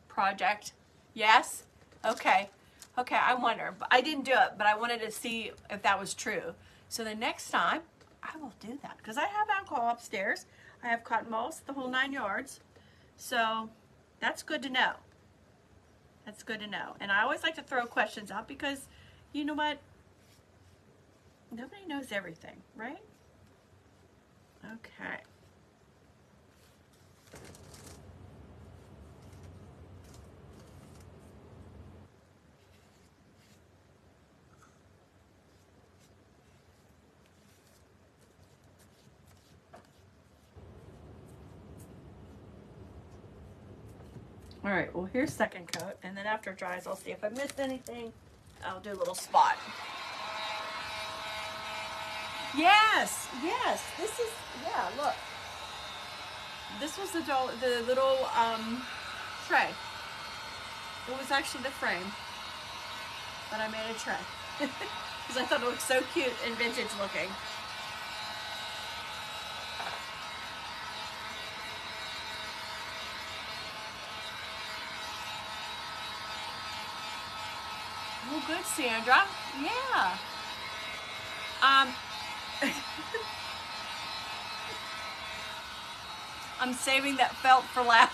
project. Yes? Okay. Okay, I wonder. I didn't do it, but I wanted to see if that was true. So the next time, I will do that because I have alcohol upstairs. I have cotton balls, the whole nine yards. So that's good to know. That's good to know. And I always like to throw questions out because you know what? Nobody knows everything, right? Okay. All right, well here's second coat, and then after it dries, I'll see if I missed anything. I'll do a little spot. Yes, yes, this is, yeah, look. This was the, doll, the little um, tray. It was actually the frame, but I made a tray. <laughs> Because I thought it looked so cute and vintage looking. Good, Sandra. Yeah. Um, <laughs> I'm saving that felt for last.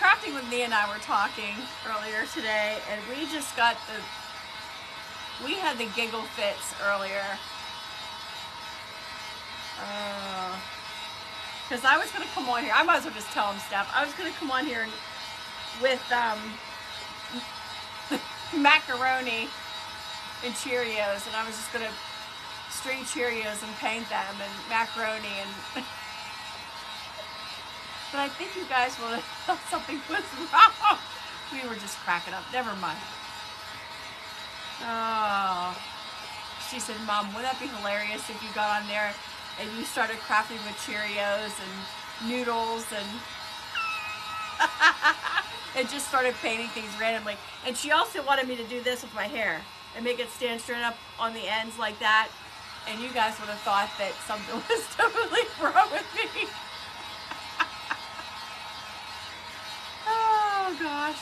Crafting with me and I were talking earlier today, and we just got the, we had the giggle fits earlier. Because uh, I was going to come on here, I might as well just tell them stuff. I was going to come on here with um, macaroni and Cheerios, and I was just gonna string Cheerios and paint them and macaroni and. <laughs> but I think you guys will <laughs> know something was wrong. We were just cracking up. Never mind. Oh. She said, Mom, wouldn't that be hilarious if you got on there and you started crafting with Cheerios and noodles and <laughs> and just started painting things randomly. And she also wanted me to do this with my hair and make it stand straight up on the ends like that. And you guys would have thought that something <laughs> was totally wrong with me. <laughs> oh gosh.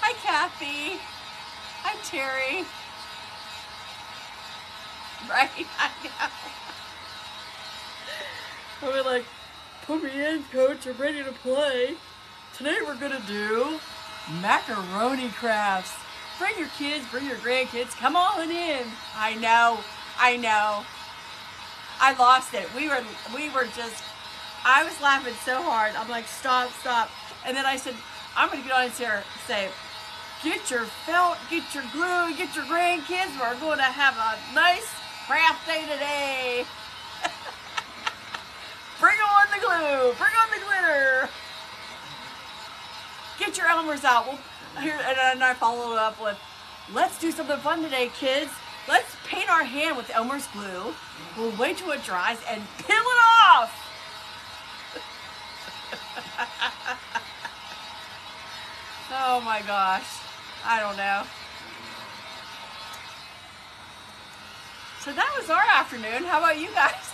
Hi Kathy. Hi Terry. <laughs> Right, I know. I like, put me in, coach, I'm ready to play. Today we're gonna do macaroni crafts. Bring your kids, bring your grandkids, come on in. I know, I know. I lost it. We were, we were just, I was laughing so hard. I'm like, stop, stop. And then I said, I'm gonna get on and say, get your felt, get your glue, get your grandkids. We're going to have a nice craft day today. <laughs> bring on the glue, bring on the glitter. Get your Elmer's out. We'll, and I followed up with, let's do something fun today, kids. Let's paint our hand with Elmer's glue. We'll wait till it dries and peel it off. <laughs> oh my gosh. I don't know. So that was our afternoon. How about you guys?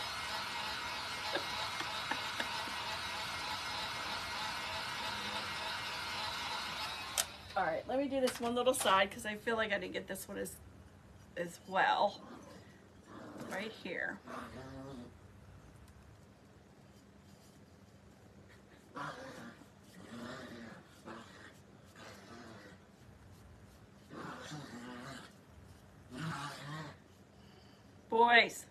All right, let me do this one little side because I feel like I didn't get this one as, as well. Right here. Boys.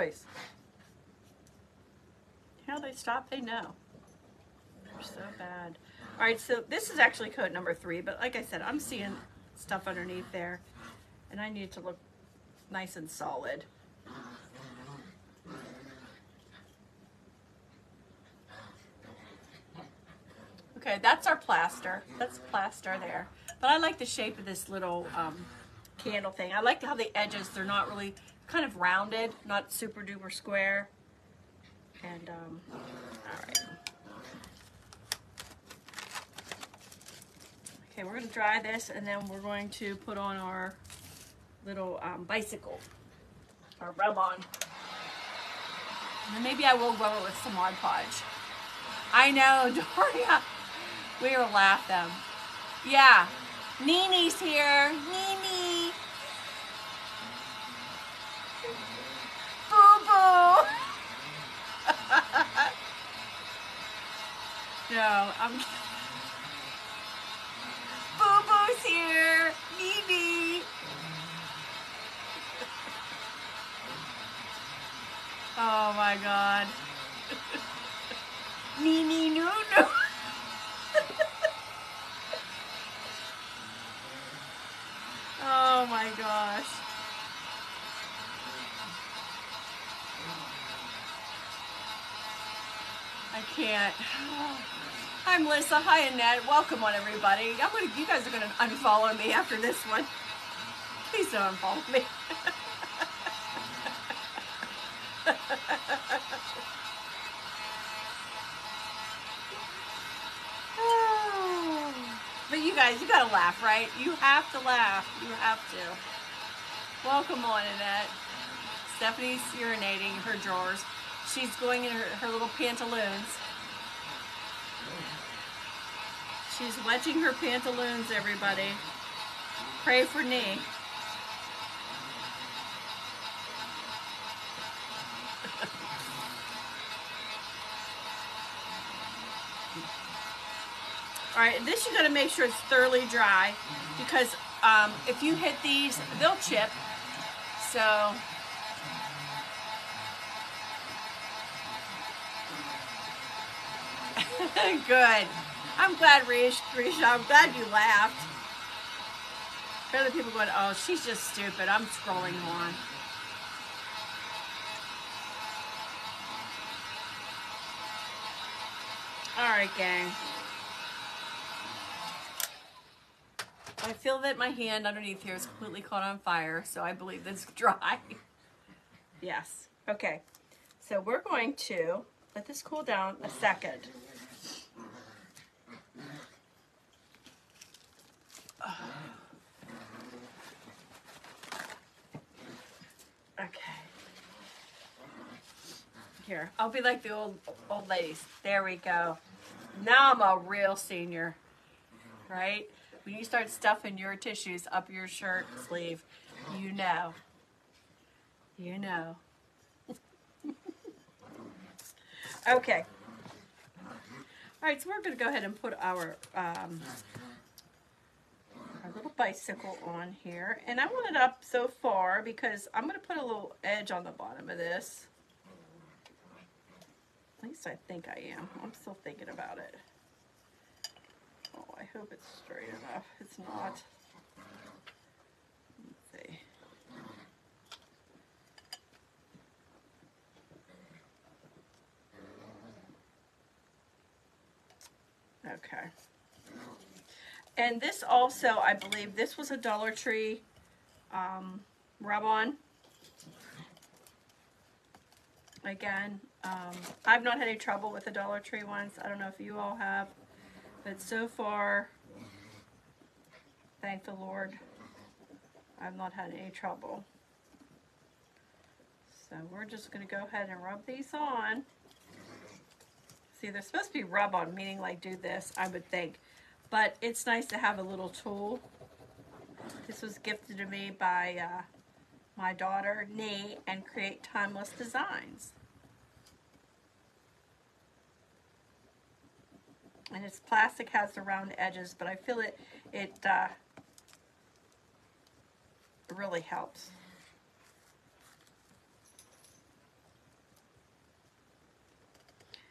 Boys. How they stop, they know. They're so bad. All right, so this is actually coat number three, but like I said, I'm seeing stuff underneath there, and I need to look nice and solid. Okay, that's our plaster. That's plaster there. But I like the shape of this little um, candle thing. I like how the edges, they're not really kind of rounded, not super duper square. And, um, all right. Okay, we're going to dry this and then we're going to put on our little um, bicycle, our rub on. And maybe I will rub it with some Mod Podge. I know, <laughs> Doria. We will laugh them. Yeah, Nini's here. Nini. No, I'm. Boo boo's here. Nini. oh my god. Nini no no. oh my gosh. I can't. <sighs> Hi Melissa. Hi Annette. Welcome on everybody. I'm gonna you guys are gonna unfollow me after this one. Please don't unfollow me. <sighs> but you guys, you gotta laugh, right? You have to laugh. You have to. Welcome on Annette. Stephanie's urinating her drawers. She's going in her, her little pantaloons. She's wetting her pantaloons, everybody. Pray for me. <laughs> All right, this you gotta make sure it's thoroughly dry because um, if you hit these, they'll chip. So <laughs> Good. I'm glad, Risha, I'm glad you laughed. For other people going, oh, she's just stupid. I'm scrolling on. All right, gang. I feel that my hand underneath here is completely caught on fire, so I believe is <laughs> dry. yes. Okay. So we're going to let this cool down a second. Okay. Here, I'll be like the old old ladies. There we go. Now I'm a real senior, right? When you start stuffing your tissues up your shirt sleeve, you know. You know. <laughs> okay. All right, so we're going to go ahead and put our um, our little bicycle on here. And I want it up so far because I'm going to put a little edge on the bottom of this. At least I think I am. I'm still thinking about it. Oh, I hope it's straight enough. It's not. Let's see. Okay. And this also, I believe, this was a Dollar Tree um, rub-on. Again, um, I've not had any trouble with the Dollar Tree ones. I don't know if you all have. But so far, thank the Lord, I've not had any trouble. So we're just going to go ahead and rub these on. See, they're supposed to be rub on, meaning like do this, I would think. But it's nice to have a little tool. This was gifted to me by uh, my daughter, Nee, and Create Timeless Designs. And it's plastic, has the round edges, but I feel it, it uh, really helps.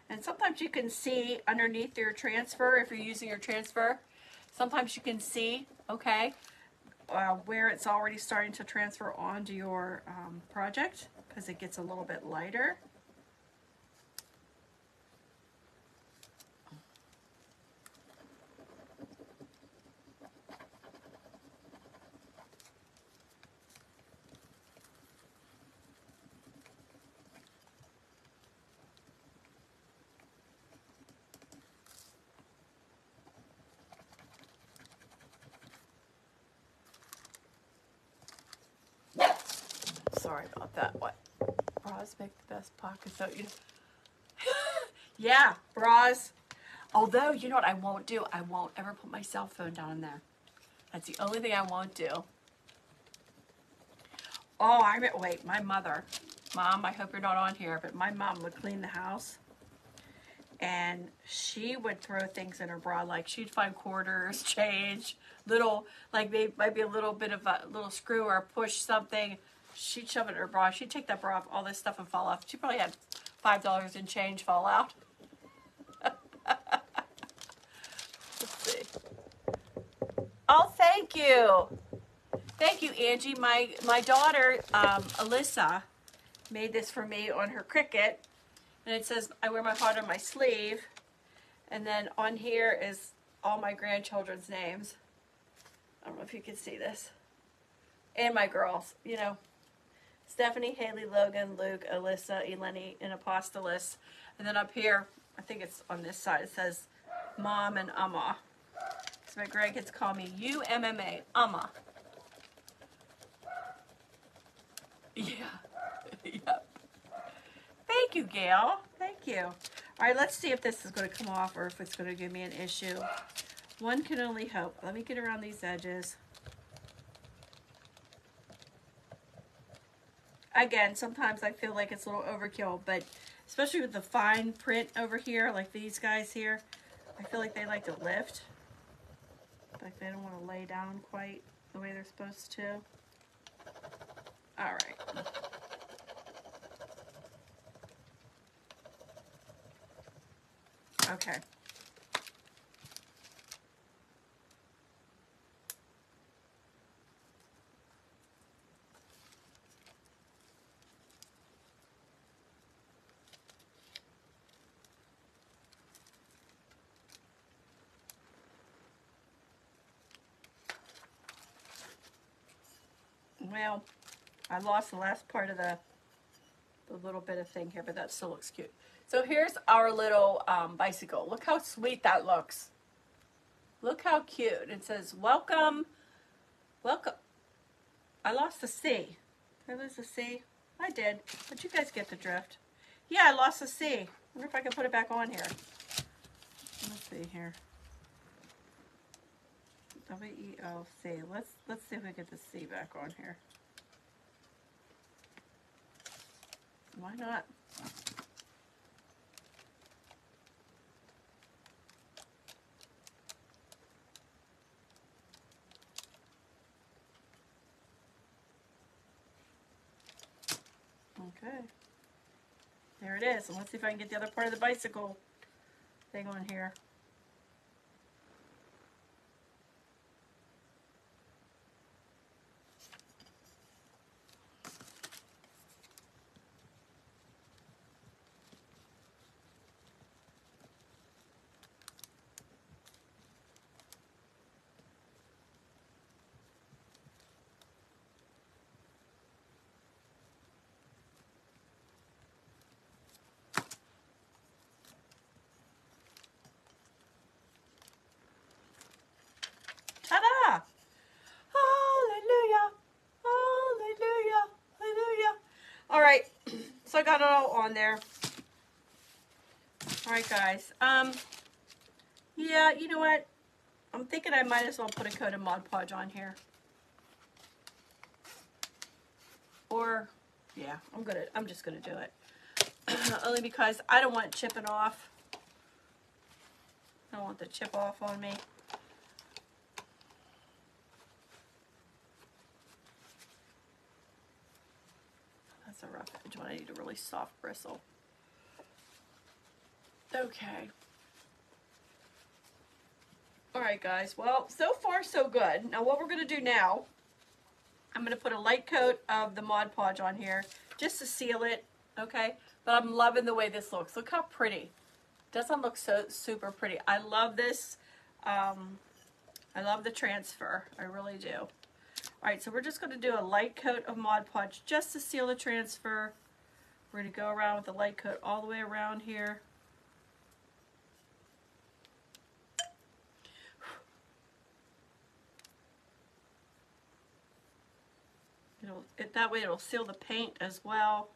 And sometimes you can see underneath your transfer, if you're using your transfer, sometimes you can see, okay, uh, where it's already starting to transfer onto your um, project because it gets a little bit lighter. Sorry about that. What? Bras make the best pockets. You. <laughs> yeah, bras. Although you know what I won't do, I won't ever put my cell phone down in there. That's the only thing I won't do. Oh, I mean, wait, my mother, mom. I hope you're not on here, but my mom would clean the house, and she would throw things in her bra. Like she'd find quarters, <laughs> change, little like maybe might be a little bit of a little screw or push something she'd shove it in her bra. She'd take that bra off, all this stuff would fall off. She probably had five dollars in change fall out. <laughs> Let's see. Oh, thank you, thank you, Angie. My my daughter um, Alyssa made this for me on her Cricut, and it says I wear my heart on my sleeve, and then on here is all my grandchildren's names. I don't know if you can see this. And my girls, you know, Stephanie, Haley, Logan, Luke, Alyssa, Eleni, and Apostolos. And then up here, I think it's on this side, it says Mom and Amma. So my grandkids call me UMMA, Amma. <laughs> Yeah. <laughs> yep. Thank you, Gail. Thank you. All right, let's see if this is going to come off or if it's going to give me an issue. One can only hope. Let me get around these edges. Again, sometimes I feel like it's a little overkill, but especially with the fine print over here, like these guys here, I feel like they like to lift. Like they don't want to lay down quite the way they're supposed to. All right. Okay. Well, I lost the last part of the, the little bit of thing here, but that still looks cute. So here's our little um, bicycle. Look how sweet that looks. Look how cute. It says, welcome, welcome. I lost the C. Did I lose the C? I did, but you guys get the drift. Yeah, I lost the C. I wonder if I can put it back on here. Let's see here. W-E-L-C. Let's, let's see if we get the C back on here. Why not? Okay. There it is. And let's see if I can get the other part of the bicycle thing on here. All right, so I got it all on there. All right, guys. Um, yeah, you know what? I'm thinking I might as well put a coat of Mod Podge on here. Or, yeah, I'm gonna, I'm just gonna do it. <clears throat> Only because I don't want it chipping off. I don't want the chip off on me. That's a rough edge one. I need a really soft bristle. Okay. Alright guys, well, so far so good. Now what we're going to do now, I'm going to put a light coat of the Mod Podge on here just to seal it, okay? But I'm loving the way this looks. Look how pretty. Doesn't look so super pretty. I love this. Um, I love the transfer. I really do. All right, so we're just going to do a light coat of Mod Podge just to seal the transfer. We're going to go around with the light coat all the way around here. It'll, it, that way it'll seal the paint as well.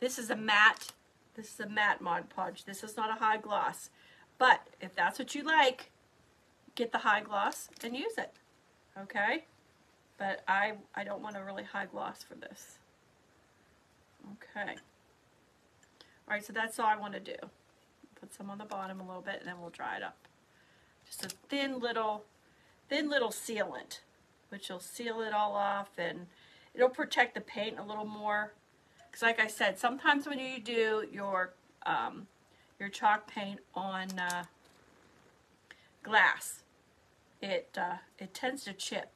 This is a matte, this is a matte Mod Podge. This is not a high gloss. But if that's what you like, get the high gloss and use it. Okay? But I, I don't want a really high gloss for this. Okay. Alright, so that's all I want to do. Put some on the bottom a little bit and then we'll dry it up. Just a thin little, thin little sealant, which will seal it all off and it'll protect the paint a little more. Because like I said, sometimes when you do your, um, your chalk paint on uh, glass, it, uh, it tends to chip.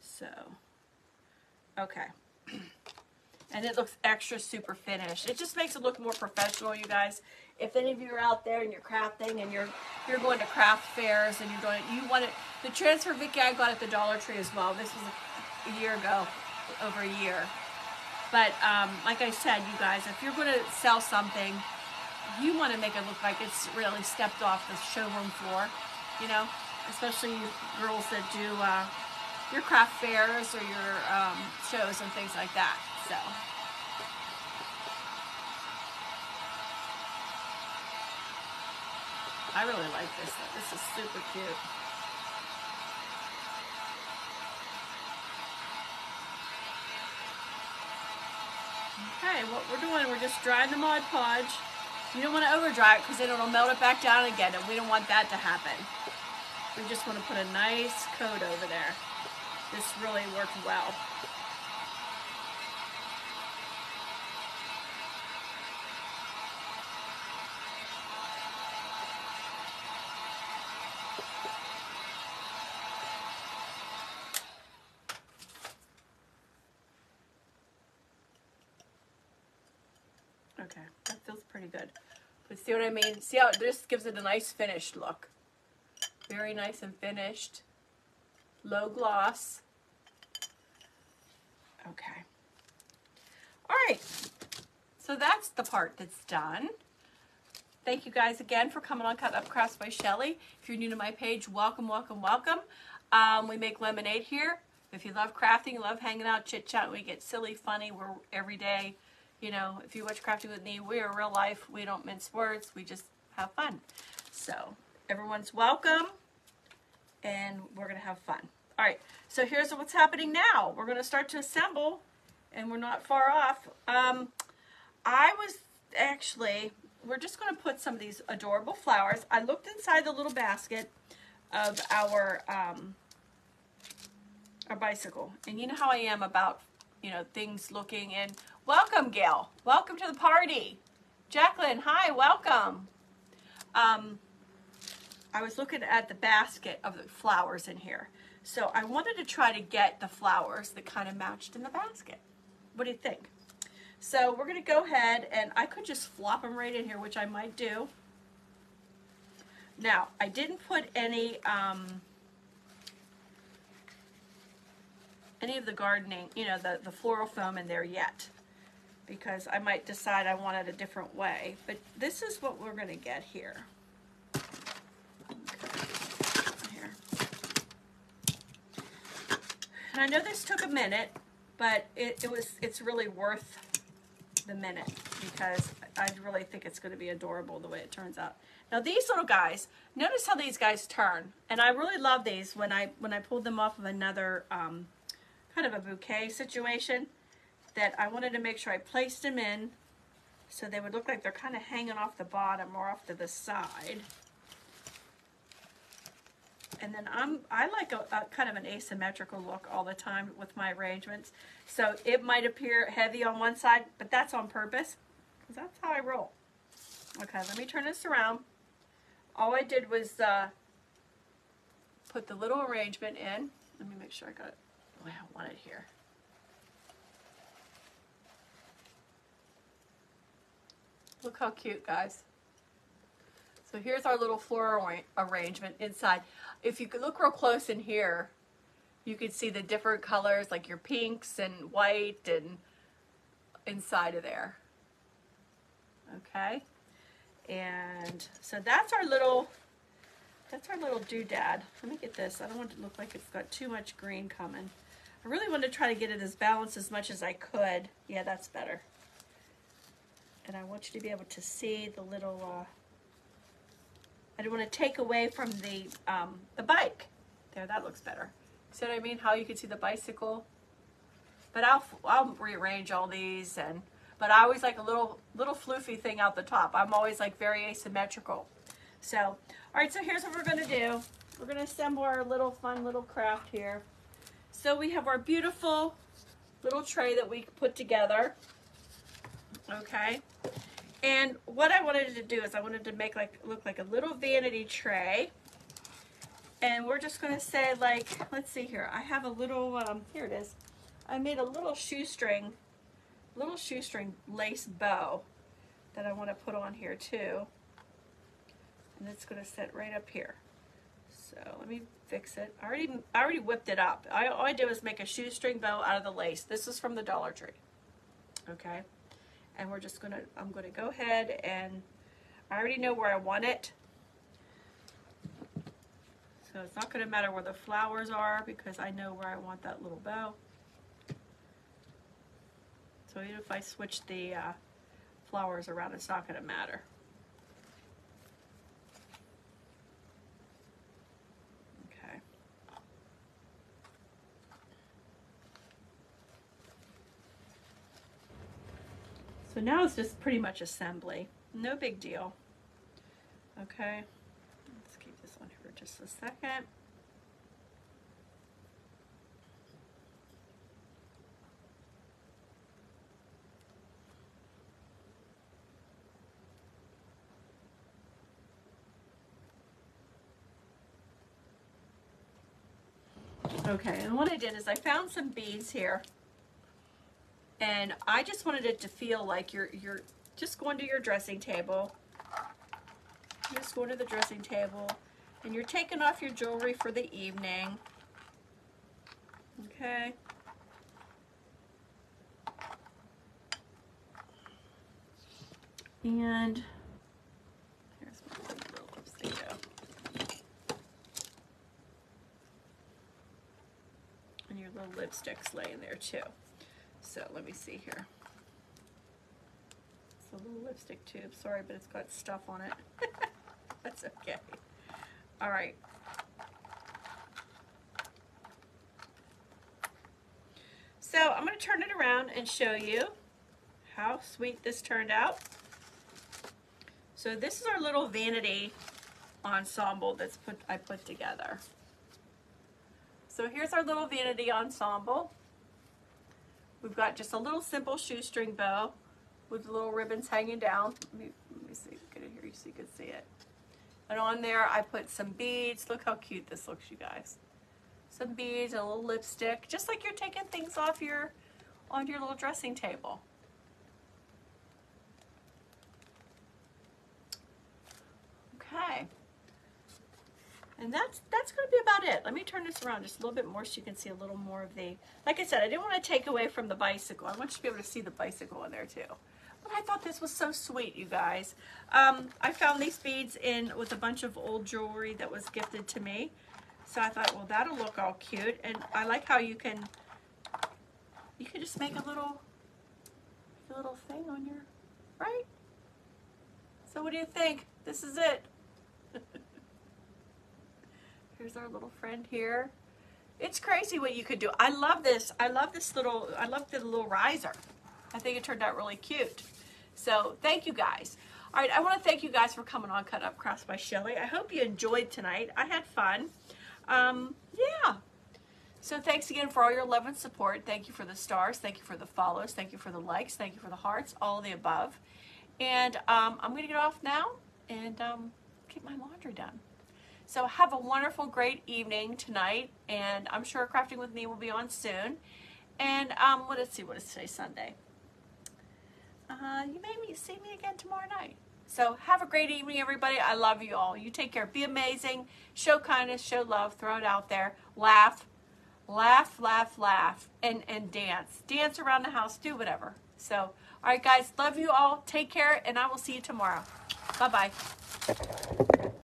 So, okay. <clears throat> and it looks extra super finished. It just makes it look more professional, you guys. If any of you are out there and you're crafting and you're you're going to craft fairs and you're doing you want it. The transfer Vicky I got at the Dollar Tree as well. This was a, year ago, over a year. But um, like I said, you guys, if you're going to sell something, you want to make it look like it's really stepped off the showroom floor. You know, especially you girls that do uh, your craft fairs or your um, shows and things like that. So. I really like this. This is super cute. Okay, what we're doing, we're just drying the Mod Podge. You don't want to over dry it because then it'll melt it back down again and we don't want that to happen. We just want to put a nice coat over there. This really worked well. Okay, that feels pretty good. But see what I mean? See how it just gives it a nice finished look. Very nice and finished. Low gloss. Okay. All right. So that's the part that's done. Thank you guys again for coming on Cut Up Crafts by Shelly. If you're new to my page, welcome, welcome, welcome. Um, we make lemonade here. If you love crafting, love hanging out, chit chat, we get silly, funny. We're every day. You know, if you watch Crafting with me, we are real life. We don't mince words. We just have fun. So everyone's welcome, and we're gonna have fun. All right. So here's what's happening now. We're gonna start to assemble and we're not far off. Um, I was actually, we're just going to put some of these adorable flowers. I looked inside the little basket of our um, our bicycle, and you know how I am about you know things looking. And welcome, Gail. Welcome to the party, Jacqueline. Hi, welcome. Um, I was looking at the basket of the flowers in here. So I wanted to try to get the flowers that kind of matched in the basket. What do you think? So we're going to go ahead and I could just flop them right in here, which I might do. Now, I didn't put any, um, any of the gardening, you know, the, the floral foam in there yet because I might decide I want it a different way. But this is what we're going to get here. And I know this took a minute, but it, it was it's really worth the minute because I really think it's going to be adorable the way it turns out. Now these little guys, notice how these guys turn, and I really love these when I when I pulled them off of another um, kind of a bouquet situation. That I wanted to make sure I placed them in so they would look like they're kind of hanging off the bottom or off to the side. And then I'm, I like a, a, kind of an asymmetrical look all the time with my arrangements. So it might appear heavy on one side, but that's on purpose because that's how I roll. Okay, let me turn this around. All I did was uh, put the little arrangement in. Let me make sure I got it way I want it here. Look how cute, guys. So here's our little floral arrangement inside. If you could look real close in here, you can see the different colors, like your pinks and white and inside of there. Okay? And so that's our little, that's our little doodad. Let me get this. I don't want it to look like it's got too much green coming. I really wanted to try to get it as balanced as much as I could. Yeah, that's better. And I want you to be able to see the little, uh, I don't want to take away from the, um, the bike. There, that looks better. See what I mean? How you can see the bicycle. But I'll, I'll rearrange all these and, but I always like a little, little floofy thing out the top. I'm always like very asymmetrical. So, all right, so here's what we're going to do. We're going to assemble our little fun little craft here. So we have our beautiful little tray that we put together. Okay. And what I wanted to do is I wanted to make like look like a little vanity tray. And we're just going to say like, let's see here. I have a little, um, here it is. I made a little shoestring, little shoestring lace bow that I want to put on here too. And it's going to sit right up here. So let me fix it. I already, I already whipped it up. I, all I did was make a shoestring bow out of the lace. This is from the Dollar Tree. Okay. And we're just to, I'm to go ahead and I already know where I want it. So it's not to matter where the flowers are because I know where I want that little bow. So even if I switch the uh, flowers around, it's not to matter. Okay. So now it's just pretty much assembly. No big deal. Okay let's keep this on here just a second. Okay, and what I did is I found some beads here. And I just wanted it to feel like you're you're just going to your dressing table. Just going to the dressing table and you're taking off your jewelry for the evening. Okay. And here's my little lipstick And your little lipstick's laying there too. So let me see here. It's a little lipstick tube. Sorry, but it's got stuff on it. <laughs> That's okay. All right. So I'm going to turn it around and show you how sweet this turned out. So this is our little vanity ensemble that's put I put together. So here's our little vanity ensemble. We've got just a little simple shoestring bow with little ribbons hanging down. Let me, let me see, get it here so you can see it. And on there I put some beads. Look how cute this looks, you guys. Some beads, and a little lipstick, just like you're taking things off your on your little dressing table. Okay. And that's that's going to be about it. Let me turn this around just a little bit more so you can see a little more of the, like I said, I didn't want to take away from the bicycle. I want you to be able to see the bicycle in there too. But I thought this was so sweet, you guys. Um, I found these beads in with a bunch of old jewelry that was gifted to me. So I thought, well, that'll look all cute. And I like how you can, you can just make a little, a little thing on your, right? So what do you think? This is it. Here's our little friend here. It's crazy what you could do. I love this. I love this little, I love the little riser. I think it turned out really cute. So thank you guys. All right, I want to thank you guys for coming on Cut Up Crafts by Shelly. I hope you enjoyed tonight. I had fun. Um, yeah. So thanks again for all your love and support. Thank you for the stars. Thank you for the follows. Thank you for the likes. Thank you for the hearts. All the above. And um, I'm going to get off now and um, get my laundry done. So have a wonderful, great evening tonight, and I'm sure Crafting with Me will be on soon. And um, let's see, what is today, Sunday? Uh, you may see me again tomorrow night. So have a great evening, everybody. I love you all. You take care. Be amazing. Show kindness. Show love. Throw it out there. Laugh. Laugh, laugh, laugh. And, and dance. Dance around the house. Do whatever. So, all right, guys. Love you all. Take care, and I will see you tomorrow. Bye-bye.